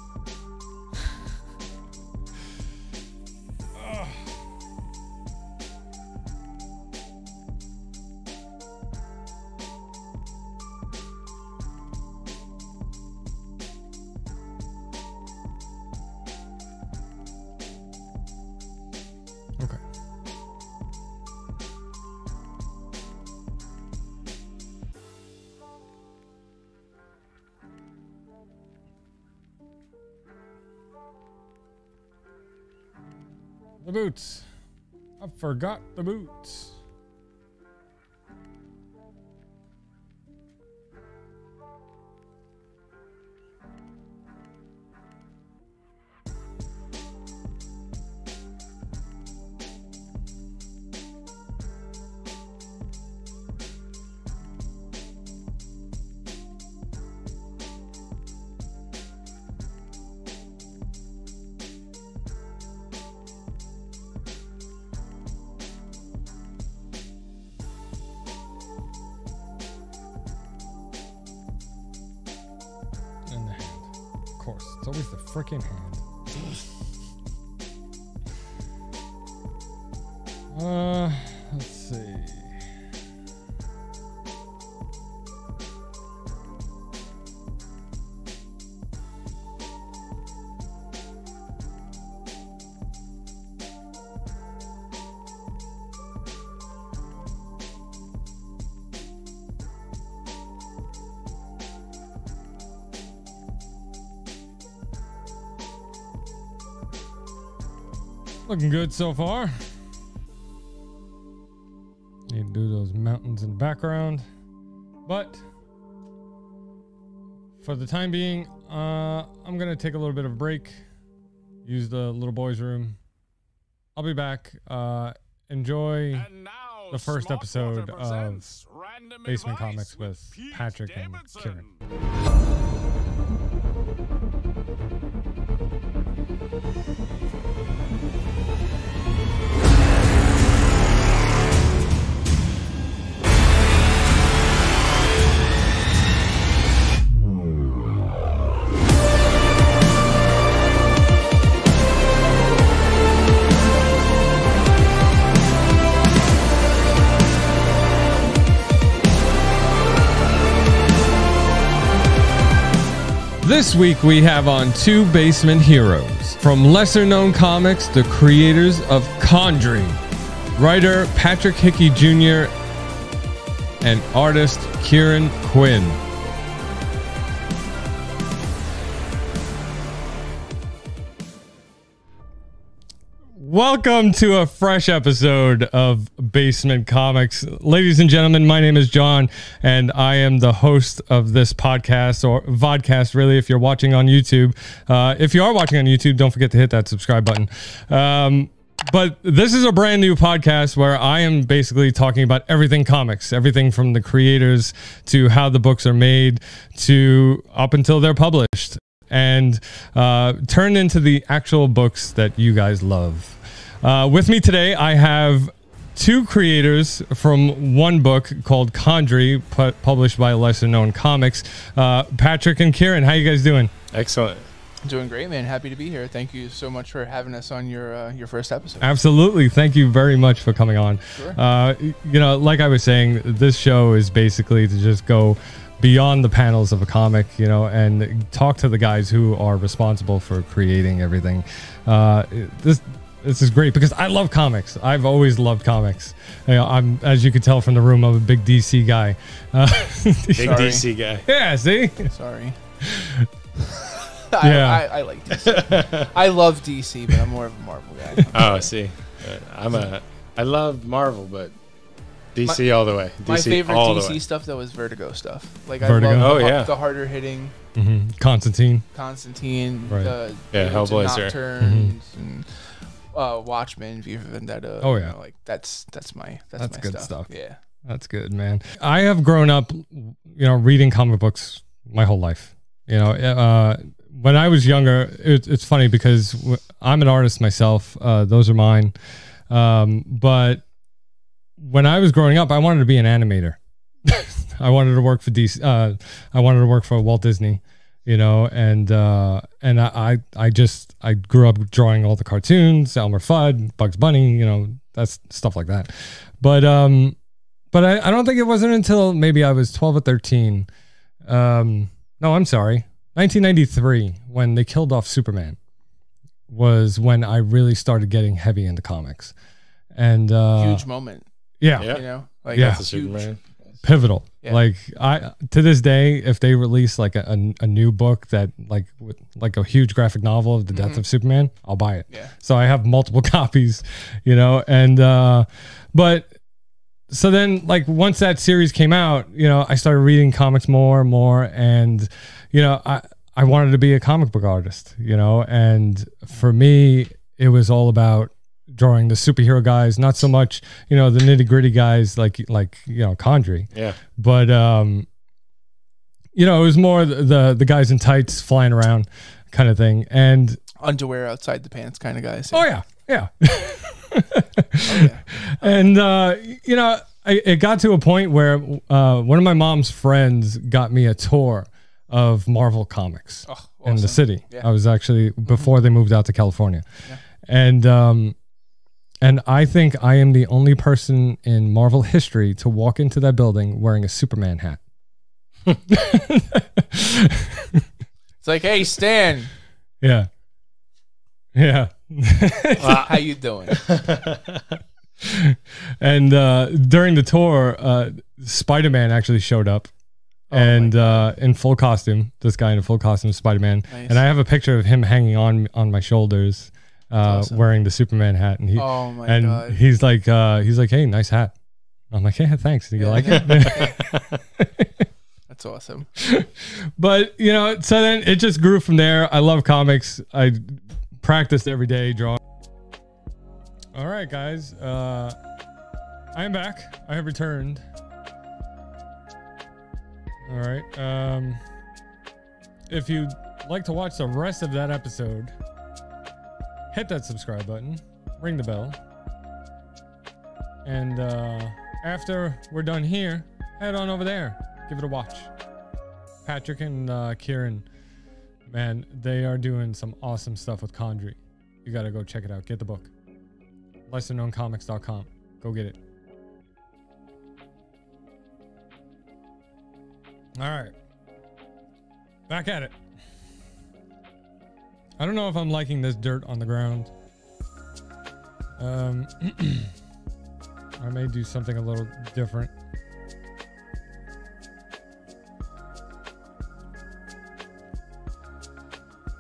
Forgot the boots. Looking good so far. Need to do those mountains in the background. But for the time being, uh, I'm going to take a little bit of a break, use the little boys' room. I'll be back. Uh, enjoy the first episode of Basement Comix with Patrick and Kieran. This week we have on two basement heroes. From lesser known comics, the creators of Conjuring, writer Patrick Hickey Jr. and artist Kieran Quinn. Welcome to a fresh episode of Basement Comix. Ladies and gentlemen, my name is John, and I am the host of this podcast or vodcast, really, if you're watching on YouTube. Uh, if you are watching on YouTube, don't forget to hit that subscribe button. Um, but this is a brand new podcast where I am basically talking about everything comics, everything from the creators to how the books are made to up until they're published and uh, turn into the actual books that you guys love. Uh, with me today, I have two creators from one book called Condry, pu- published by Lesser Known Comics. Uh, Patrick and Kieran, how you guys doing? Excellent. Doing great, man. Happy to be here. Thank you so much for having us on your uh, your first episode. Absolutely. Thank you very much for coming on. Sure. Uh, you know, like I was saying, this show is basically to just go beyond the panels of a comic, you know, and talk to the guys who are responsible for creating everything. Uh, this this is great because I love comics. I've always loved comics. You know, I'm, as you can tell from the room, I'm a big DC guy. Uh, Big DC guy. Yeah, see. Sorry. Yeah. I, I, I like DC. I love DC, but I'm more of a Marvel guy. Oh, I see, Uh, I'm a. I love Marvel, but DC all the way. DC My favorite all the DC way. stuff though is Vertigo stuff. Like Vertigo? I love Oh, the, yeah. the harder hitting Mhm. Constantine. Constantine, Right. the Yeah, Hellblazer. Nocturnes, and uh, Watchmen, V for Vendetta. Oh, you yeah. know, like that's that's my that's, That's my good stuff. Yeah. That's good, man. I have grown up, you know, reading comic books my whole life. You know, uh, when I was younger, it, it's funny because I'm an artist myself. Uh, those are mine. Um, but when I was growing up, I wanted to be an animator. I wanted to work for DC. Uh, I wanted to work for Walt Disney. You know, and uh, and I, I I just I grew up drawing all the cartoons, Elmer Fudd, Bugs Bunny. You know, that's stuff like that. But um, but I, I don't think it wasn't until maybe I was 12 or 13. Um, no, I'm sorry. 1993, when they killed off Superman, was when I really started getting heavy into comics. And uh, Huge moment. Yeah. You know, like yeah. that's huge. Pivotal. Yeah. Like I to this day, if they release like a, a, a new book that like with like a huge graphic novel of the death Mhm. of Superman, I'll buy it. Yeah. So I have multiple copies, you know, and uh but so then like once that series came out, you know, I started reading comics more and more and you know, I I wanted to be a comic book artist, you know, and for me it was all about drawing the superhero guys, not so much, you know, the nitty-gritty guys like like, you know, Condry. Yeah. But um you know, it was more the the, the guys in tights flying around kind of thing. And Underwear outside the pants kind of guys. Oh yeah, yeah. and uh, you know, I, it got to a point where uh, one of my mom's friends got me a tour of Marvel comics Oh, in the city. Yeah. I was actually before they moved out to California, and um, and I think I am the only person in Marvel history to walk into that building wearing a Superman hat. It's like, hey, Stan, Yeah. Yeah. how you doing? and uh, during the tour, uh, Spider Man actually showed up. Oh and uh, in full costume, this guy in a full costume, Spider Man, Nice. and I have a picture of him hanging on on my shoulders, uh, awesome. wearing the Superman hat, and he Oh my and God. he's like uh, he's like, hey, nice hat. I'm like, yeah, thanks. Do you Yeah. like it? That's awesome. but you know, so then it just grew from there. I love comics. I practiced every day drawing. All right, guys. Uh, I am back. I have returned. All right. Um, if you'd like to watch the rest of that episode, hit that subscribe button, ring the bell, and uh, after we're done here, head on over there, give it a watch. Patrick and uh, Kieran, man, they are doing some awesome stuff with Condry. You got to go check it out. Get the book. LesserKnownComics.com. Go get it. All right. Back at it. I don't know if I'm liking this dirt on the ground. Um, I may do something a little different.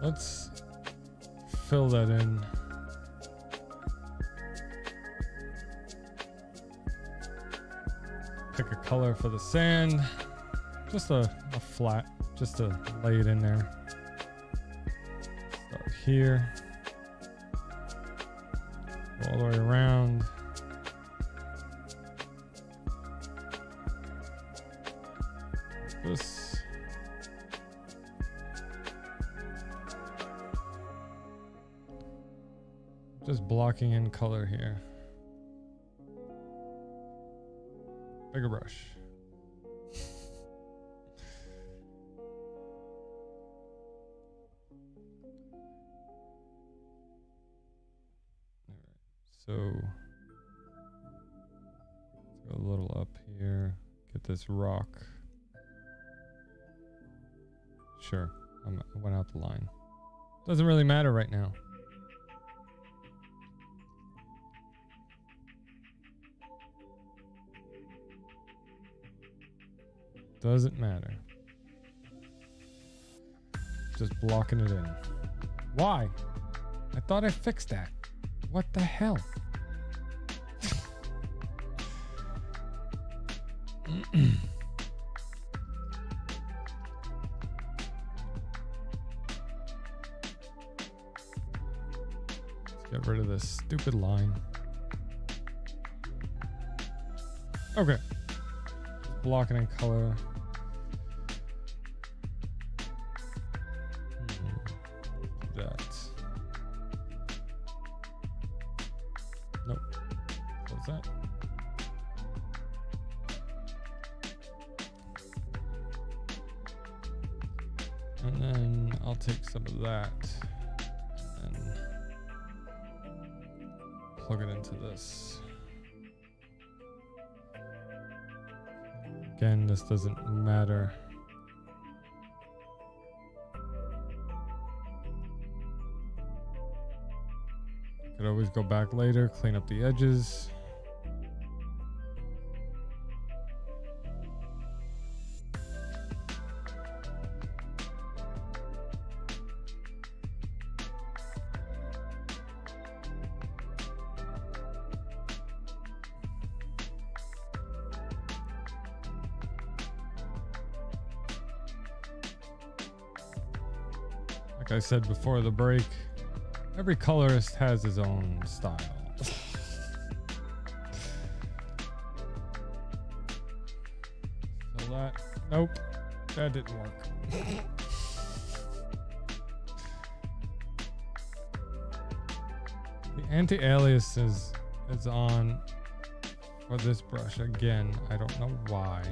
Let's fill that in. Pick a color for the sand. Just a, a flat, just to lay it in there. Here. Go all the way around. This. Just blocking in color here. This rock. Sure, I'm, I went out the line. Doesn't really matter right now. Doesn't matter. Just blocking it in. Why? I thought I fixed that. What the hell? Get rid of this stupid line. Okay. Blocking in color. Always go back later, clean up the edges. Like I said before the break, every colorist has his own style. so that, nope, that didn't work. the anti-alias is, is on for this brush again. I don't know why.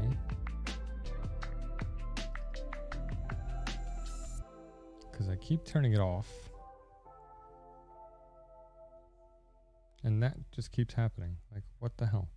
because I keep turning it off. And that just keeps happening. Like, what the hell?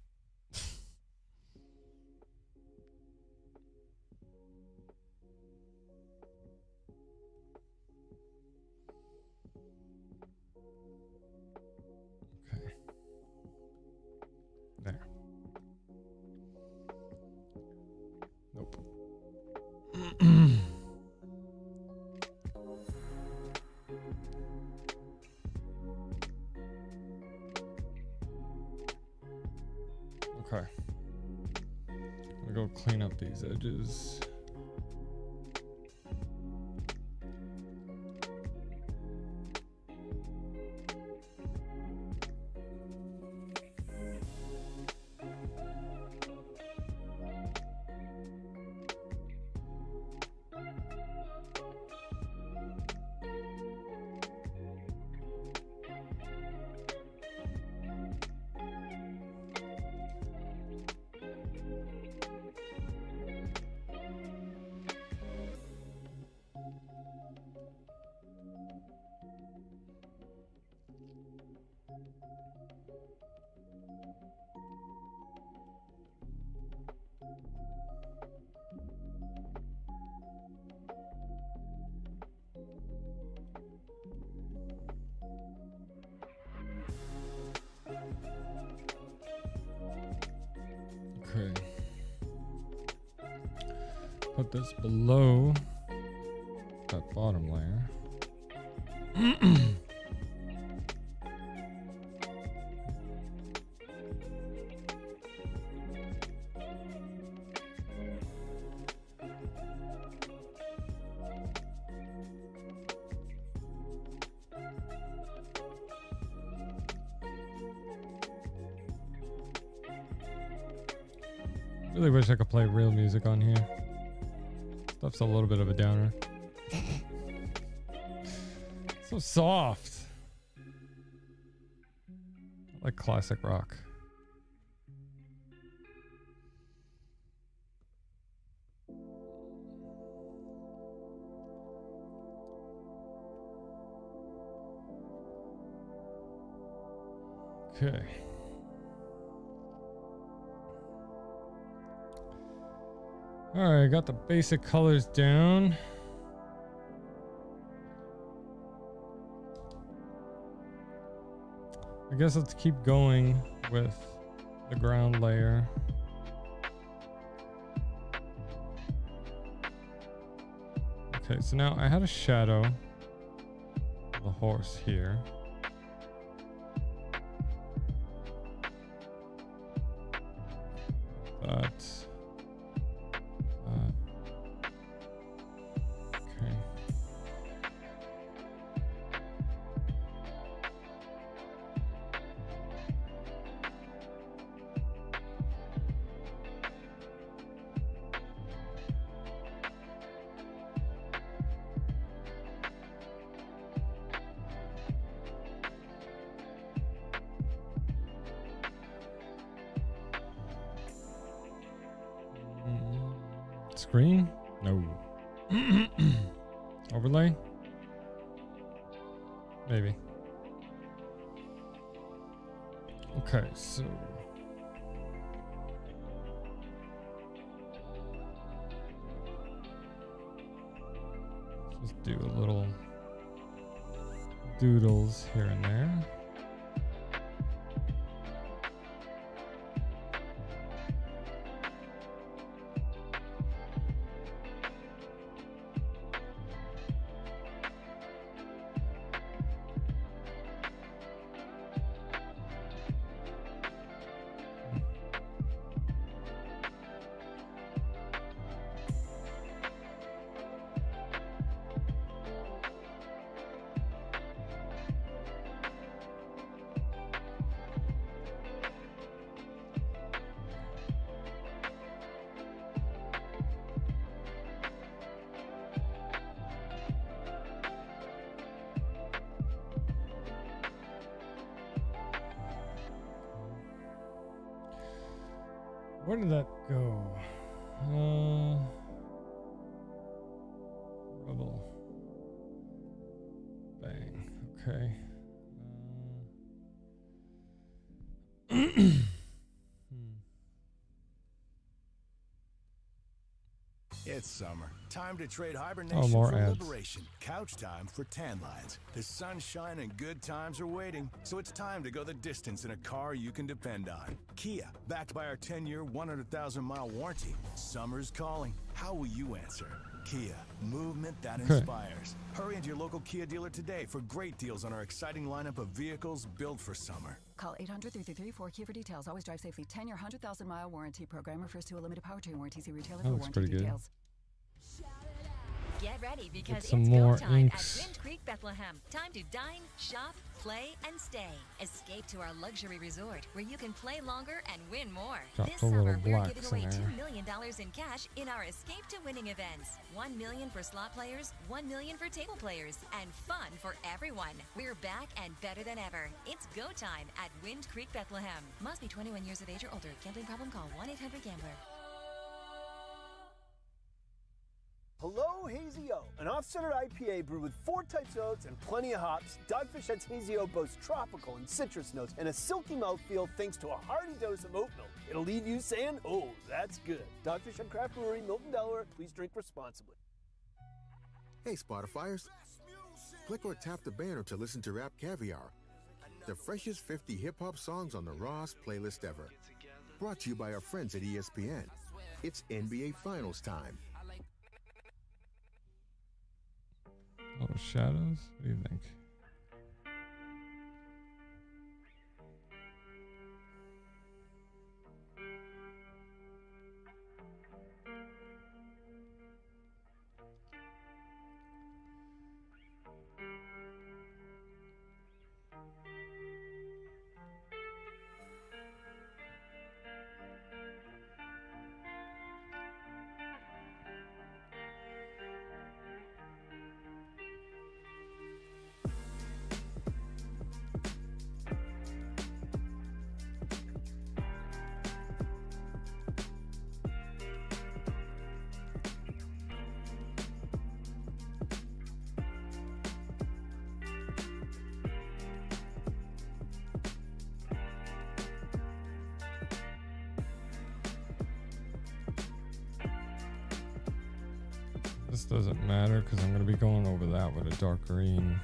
Below that bottom layer. Really wish I could play real music on here. Stuff's a little bit of a downer. so soft. I like classic rock. Okay. All right, I got the basic colors down. I guess let's keep going with the ground layer. Okay, so now I had a shadow of the horse here. Screen? No. Overlay? Maybe. Okay, so. Let's do a little doodles here and there. Time to trade hibernation Oh, for ads. liberation. Couch time for tan lines. The sunshine and good times are waiting, so it's time to go the distance in a car you can depend on. Kia, backed by our 10-year, 100,000-mile warranty. Summer's calling. How will you answer? Kia, movement that Okay. inspires. Hurry into your local Kia dealer today for great deals on our exciting lineup of vehicles built for summer. Call 800 333 4KIA for details. Always drive safely. 10 year 100,000 mile warranty program refers to a limited powertrain warranty. See retailer That for looks warranty pretty good. Get ready because some it's more go time inks. at Wind Creek, Bethlehem. Time to dine, shop, play, and stay. Escape to our luxury resort where you can play longer and win more. This summer, we're giving away there. $2 million in cash in our Escape to Winning events. 1 million for slot players, 1 million for table players, and fun for everyone. We're back and better than ever. It's go time at Wind Creek, Bethlehem. Must be 21 years of age or older. Gambling problem? Call 1-800-GAMBLER. An off-centered IPA brewed with four types of oats and plenty of hops. Dogfish Head's Hazy O boasts tropical and citrus notes and a silky mouthfeel thanks to a hearty dose of oat milk. It'll leave you saying, "Oh, that's good." Dogfish Head Craft Brewery, Milton, Delaware. Please drink responsibly. Hey, Spotifyers. Click or tap the banner to listen to Rap Caviar, the freshest 50 hip hop songs on the rawest playlist ever. Brought to you by our friends at ESPN. It's NBA Finals time. Little shadows. What do you think? Doesn't matter because I'm going to be going over that with a dark green.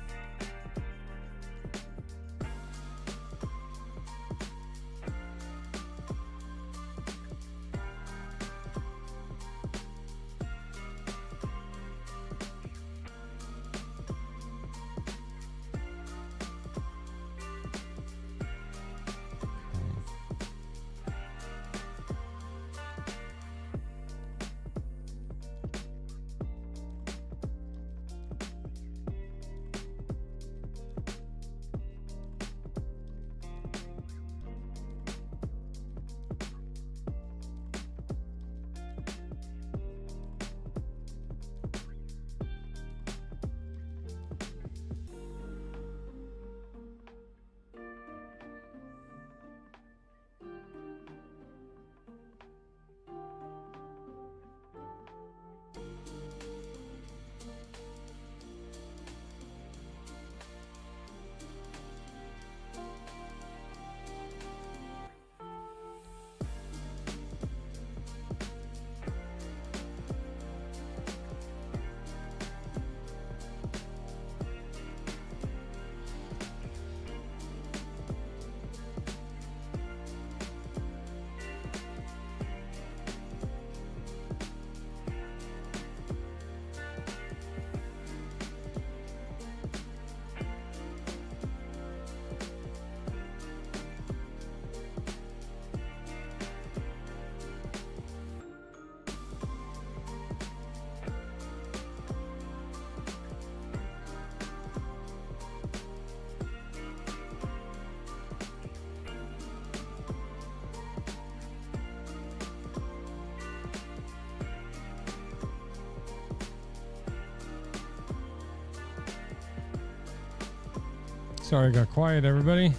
Sorry, I got quiet, everybody.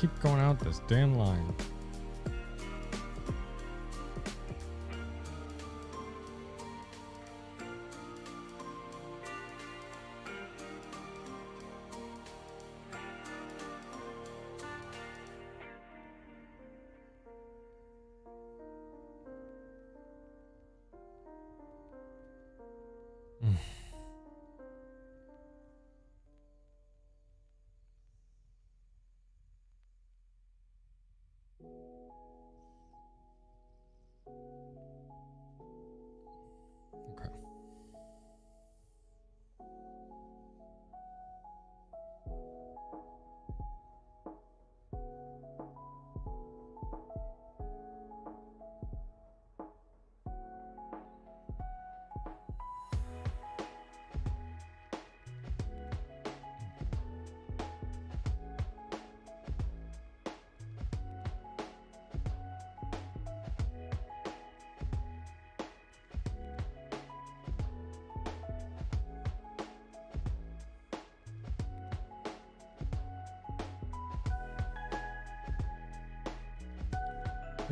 Keep going out this damn line.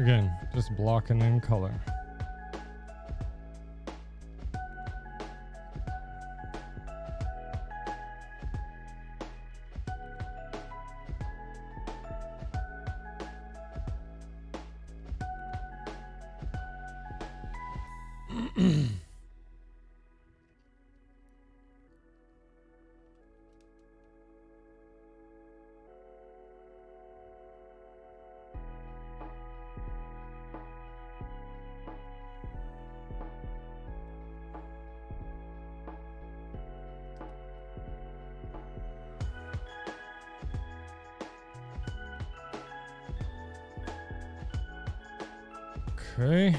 Again, just blocking in color. Okay.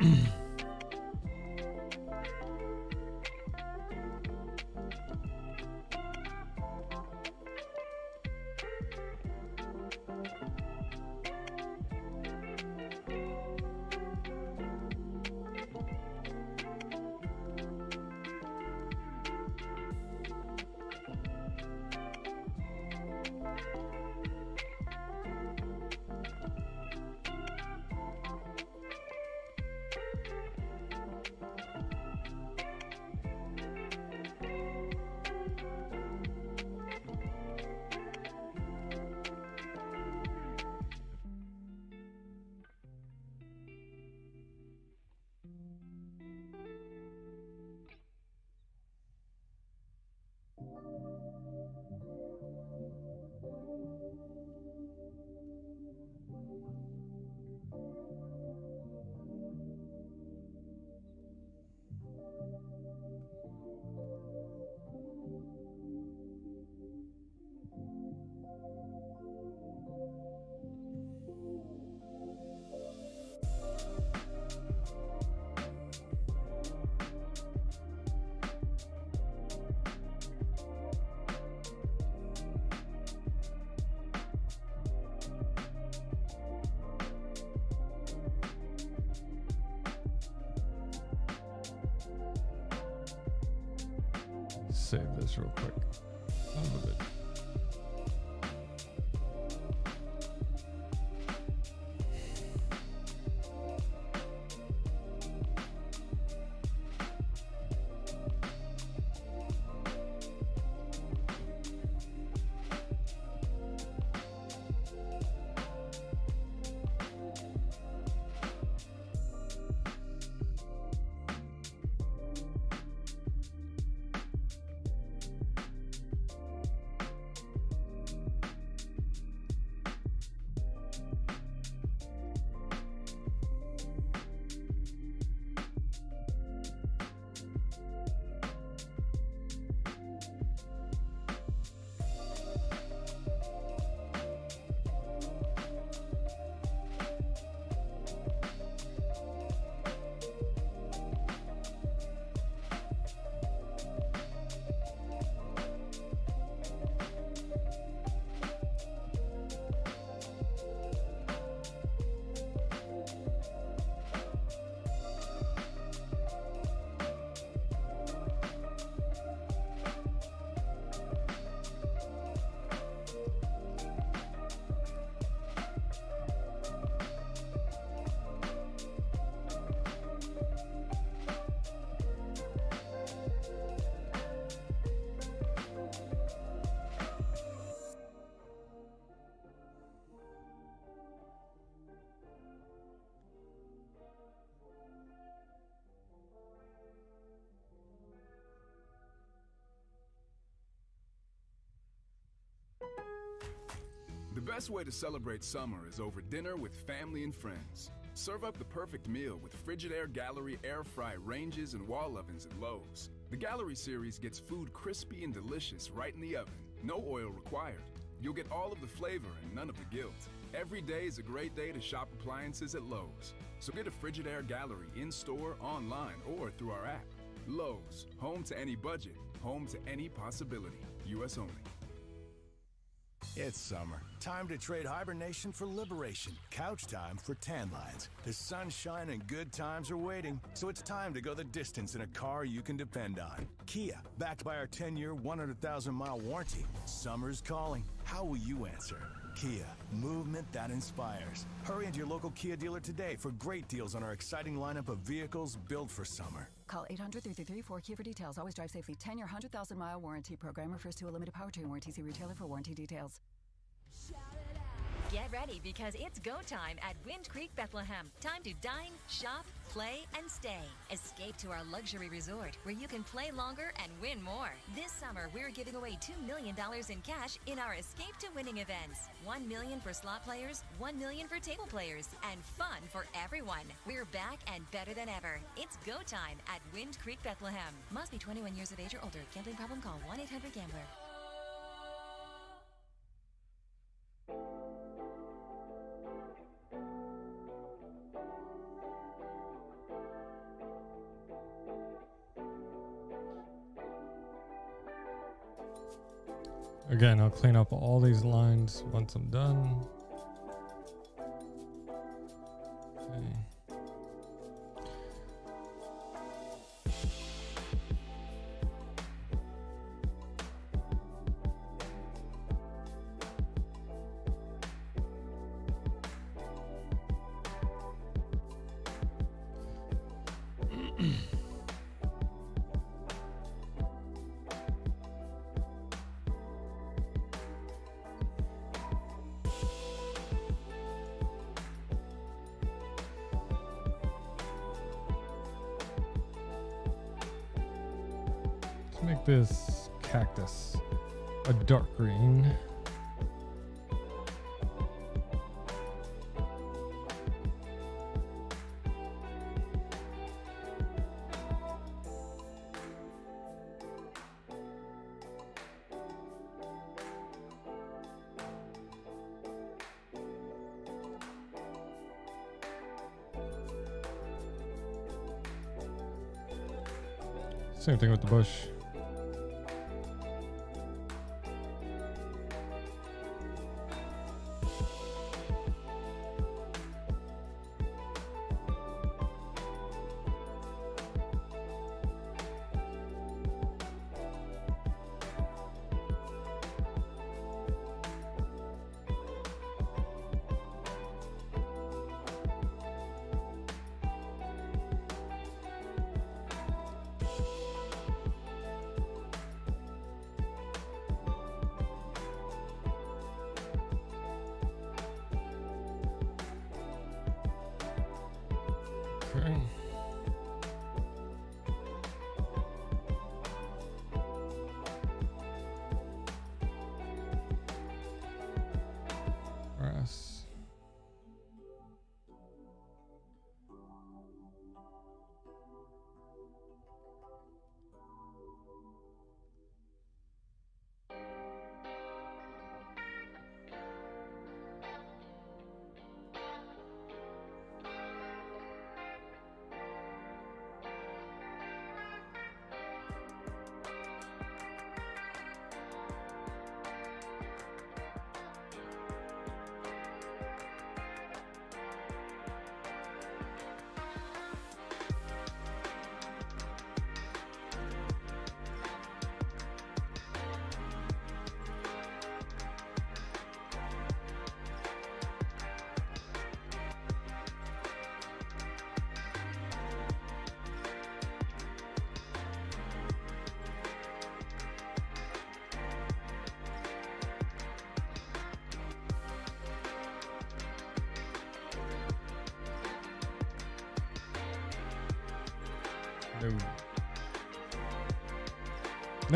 Hmm. Save this real quick. Son of a bitch. Best way to celebrate summer is over dinner with family and friends. Serve up the perfect meal with Frigidaire Gallery air fry ranges and wall ovens at Lowe's. The Gallery series gets food crispy and delicious right in the oven. No oil required. You'll get all of the flavor and none of the guilt. Every day is a great day to shop appliances at Lowe's. So get a Frigidaire Gallery in store, online, or through our app. Lowe's, home to any budget, home to any possibility. US only. It's summer. Time to trade hibernation for liberation. Couch time for tan lines. The sunshine and good times are waiting, so it's time to go the distance in a car you can depend on. Kia, backed by our 10 year, 100,000 mile warranty. Summer's calling. How will you answer? Kia, movement that inspires. Hurry into your local Kia dealer today for great deals on our exciting lineup of vehicles built for summer. Call 800 333 Kia for details. Always drive safely. 10 year, 100,000 mile warranty program refers to a limited powertrain warranty. See retailer for warranty details. Get ready because it's go time at Wind Creek Bethlehem. Time to dine, shop, play, and stay. Escape to our luxury resort where you can play longer and win more. This summer, we're giving away $2 million in cash in our Escape to Winning events. 1 million for slot players, 1 million for table players, and fun for everyone. We're back and better than ever. It's go time at Wind Creek Bethlehem. Must be 21 years of age or older. Gambling problem? Call 1 800 Gambler. Again, I'll clean up all these lines once I'm done. Same thing with the bush.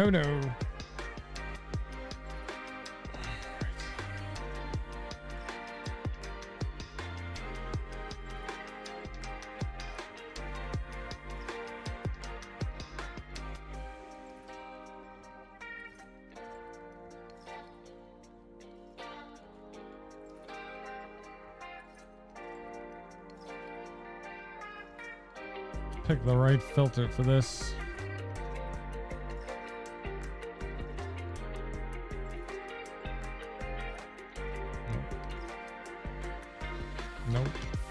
No, no. Pick the right filter for this. Nope.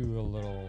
Do a little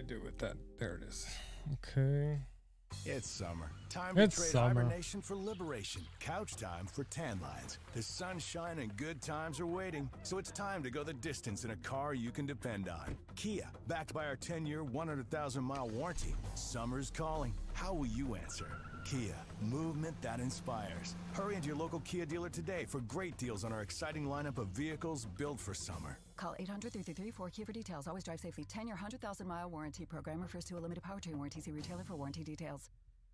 I do with that? There it is. Okay. It's summer. Time It's to trade summer. hibernation for liberation. Couch time for tan lines. The sunshine and good times are waiting, so it's time to go the distance in a car you can depend on. Kia, backed by our 10-year, 100,000-mile warranty. Summer's calling. How will you answer? Kia, movement that inspires. Hurry into your local Kia dealer today for great deals on our exciting lineup of vehicles built for summer. Call 800 333 Kia for details. Always drive safely. 10 year 100,000 mile warranty program refers to a limited powertrain warranty. See retailer for warranty details.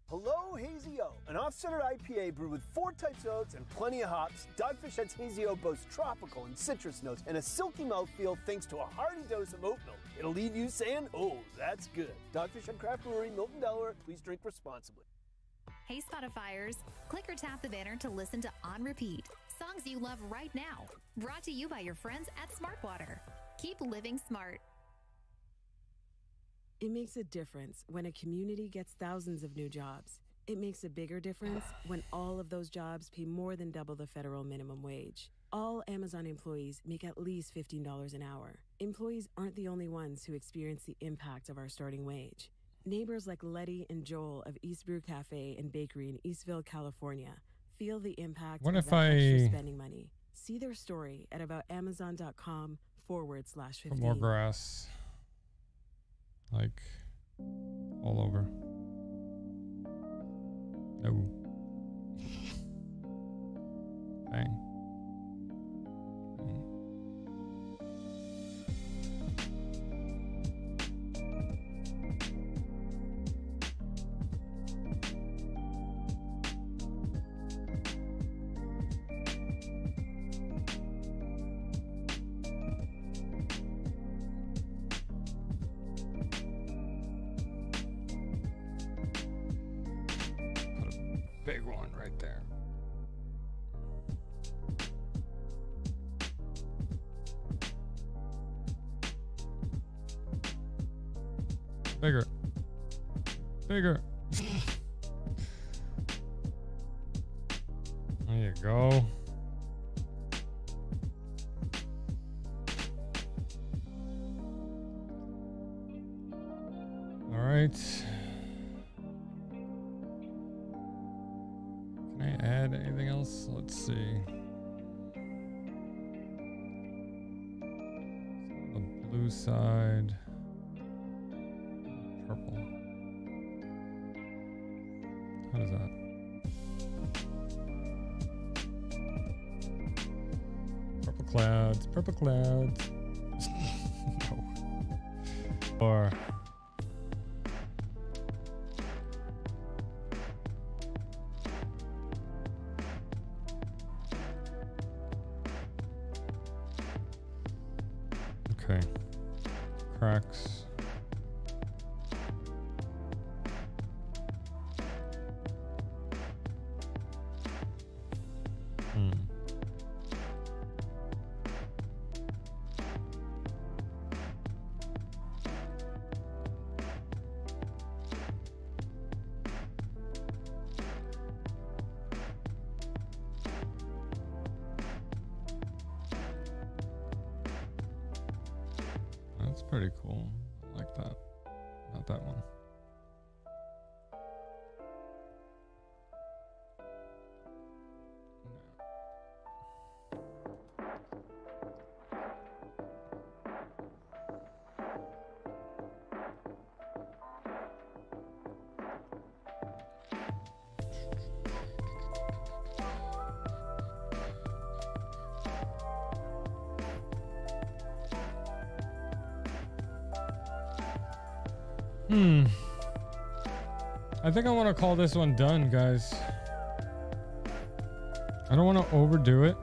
Hello, Hazy O, an off-centered IPA brewed with four types of oats and plenty of hops. Dogfish Head's Hazy O boasts tropical and citrus notes and a silky mouthfeel thanks to a hearty dose of oat milk. It'll leave you saying, "Oh, that's good." Dogfish Head Craft Brewery, Milton, Delaware. Please drink responsibly. Hey Spotifyers, click or tap the banner to listen to On Repeat, songs you love right now. Brought to you by your friends at Smartwater. Keep living smart. It makes a difference when a community gets thousands of new jobs. It makes a bigger difference when all of those jobs pay more than double the federal minimum wage. All Amazon employees make at least $15 an hour. Employees aren't the only ones who experience the impact of our starting wage. Neighbors like Letty and Joel of East Brew Cafe and Bakery in Eastvale, California, feel the impact What of if extra I- spending money. See their story at aboutamazon.com forward slash Put 15. more grass. Like all over. No. Bang. Bigger. Purple clouds. no. Or. Hmm. I think I want to call this one done, guys. I don't want to overdo it.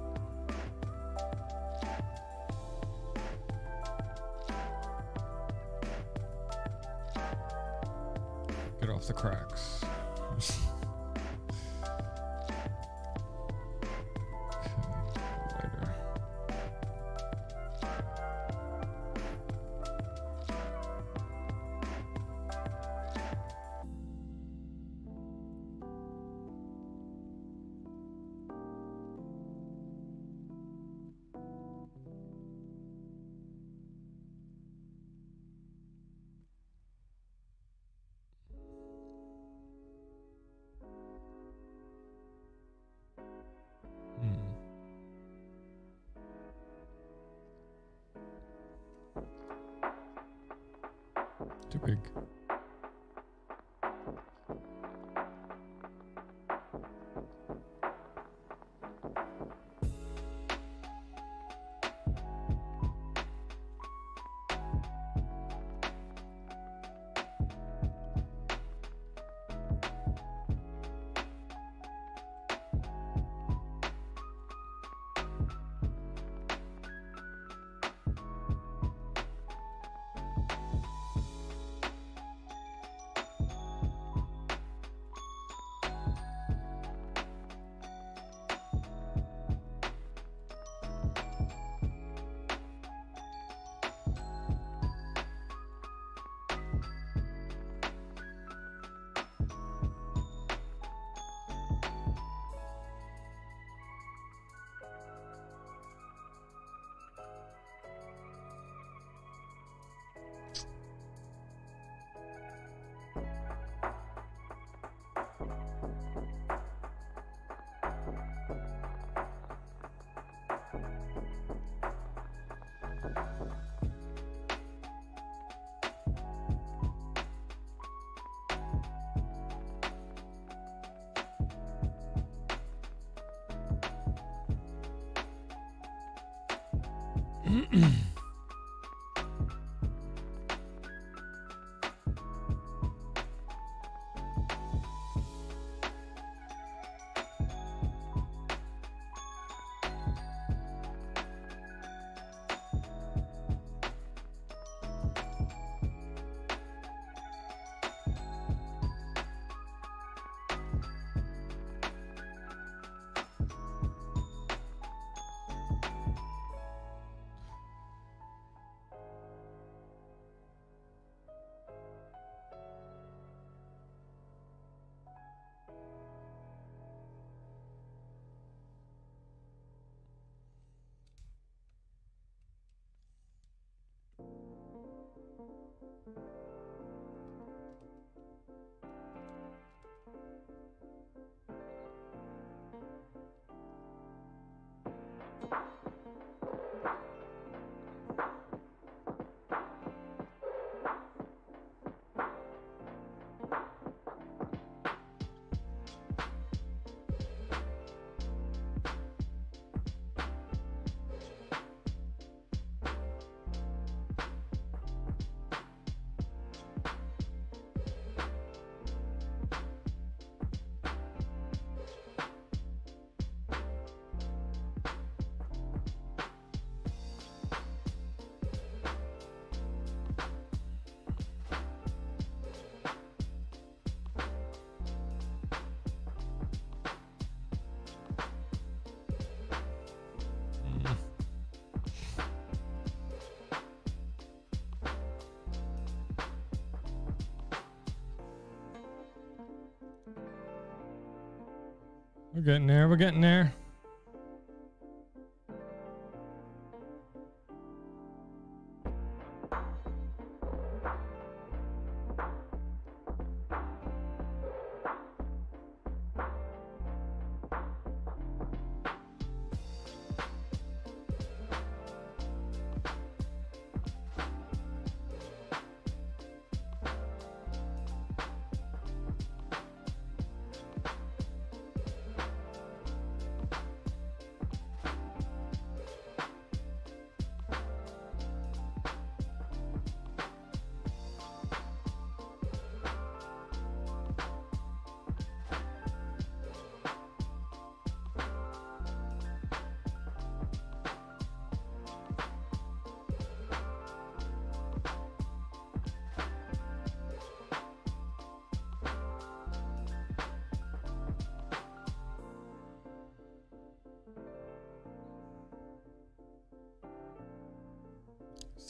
We're getting there. We're getting there.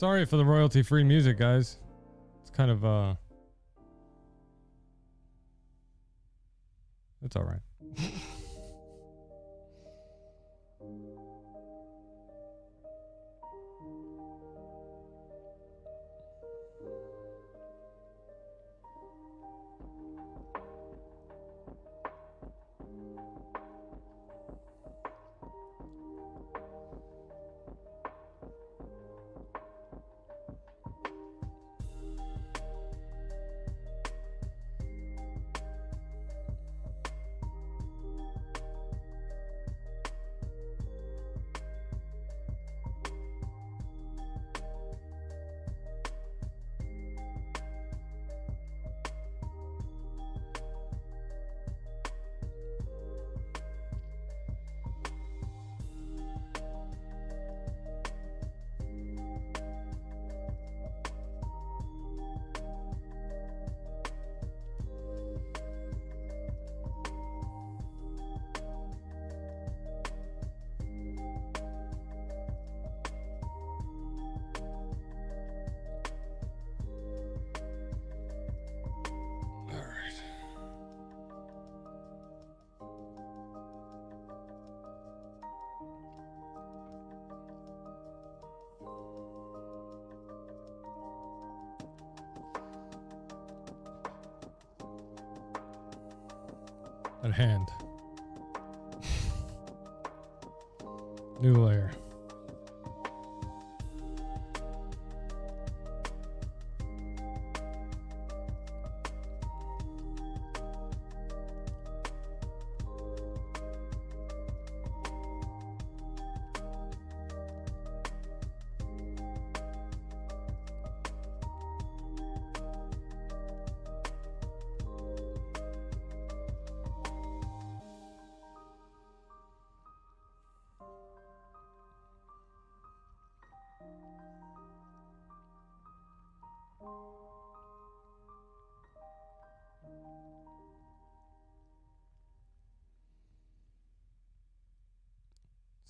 Sorry for the royalty free music, guys. It's kind of uh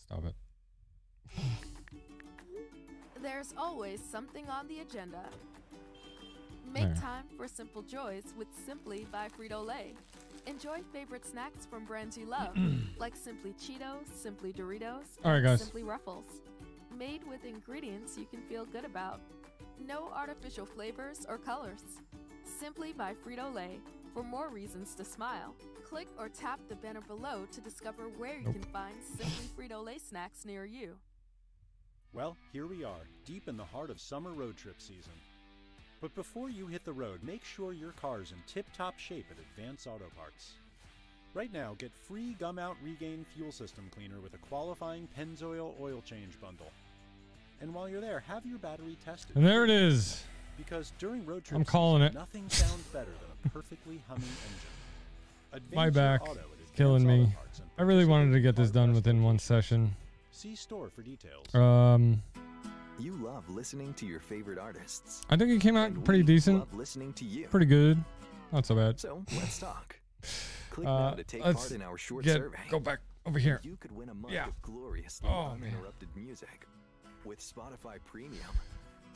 Stop it. There's always something on the agenda. Make There. time for simple joys with Simply by Frito Lay. Enjoy favorite snacks from brands you love, like Simply Cheetos, Simply Doritos, All right, and guys. Simply Ruffles. Made with ingredients you can feel good about. No artificial flavors or colors. Simply by Frito Lay. For more reasons to smile, click or tap the banner below to discover where you Nope. can find Simply Frito Lay snacks near you. Well, here we are, deep in the heart of summer road trip season. But before you hit the road, make sure your car's in tip top shape at Advance Auto Parts. Right now, get free Gumout Regane fuel system cleaner with a qualifying Pennzoil oil change bundle. And while you're there, have your battery tested. And there it is. Because during road trip I'm calling season, it. nothing sounds better than a perfectly humming engine. Advance My back auto at is Advance killing me. I really wanted to get this done within one session. See store for details. Um, You love listening to your favorite artists. I think it came out pretty decent. Love listening to you. Pretty good. Not so bad. So let's talk. Click Uh, now to take part in our short get- survey. go back over here. You could win a month Yeah. of glorious, Oh, man. music with Spotify Premium.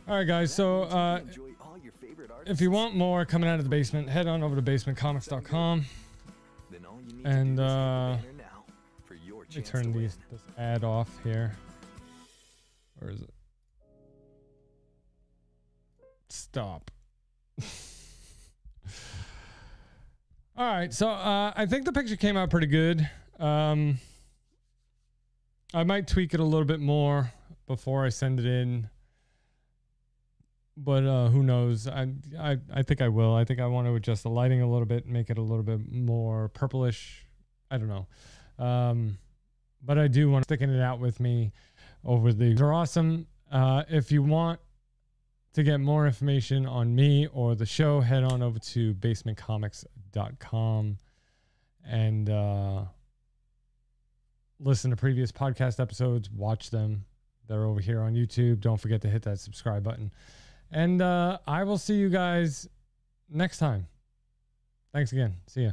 All right, guys. So uh, Enjoy all your favorite artists. if you want more coming out of the basement, head on over to basementcomix.com. And to do is hit the uh, banner now for your let me turn these this ad off here. Where is it? Stop. All right, so uh, I think the picture came out pretty good. Um, I might tweak it a little bit more before I send it in, but uh, who knows? I, I I think I will. I think I want to adjust the lighting a little bit, make it a little bit more purplish. I don't know, um, but I do want to sticking it out with me over the. They're awesome. Uh, if you want to get more information on me or the show, head on over to basementcomix.com and uh, listen to previous podcast episodes, watch them. They're over here on YouTube. Don't forget to hit that subscribe button. And uh, I will see you guys next time. Thanks again. See ya.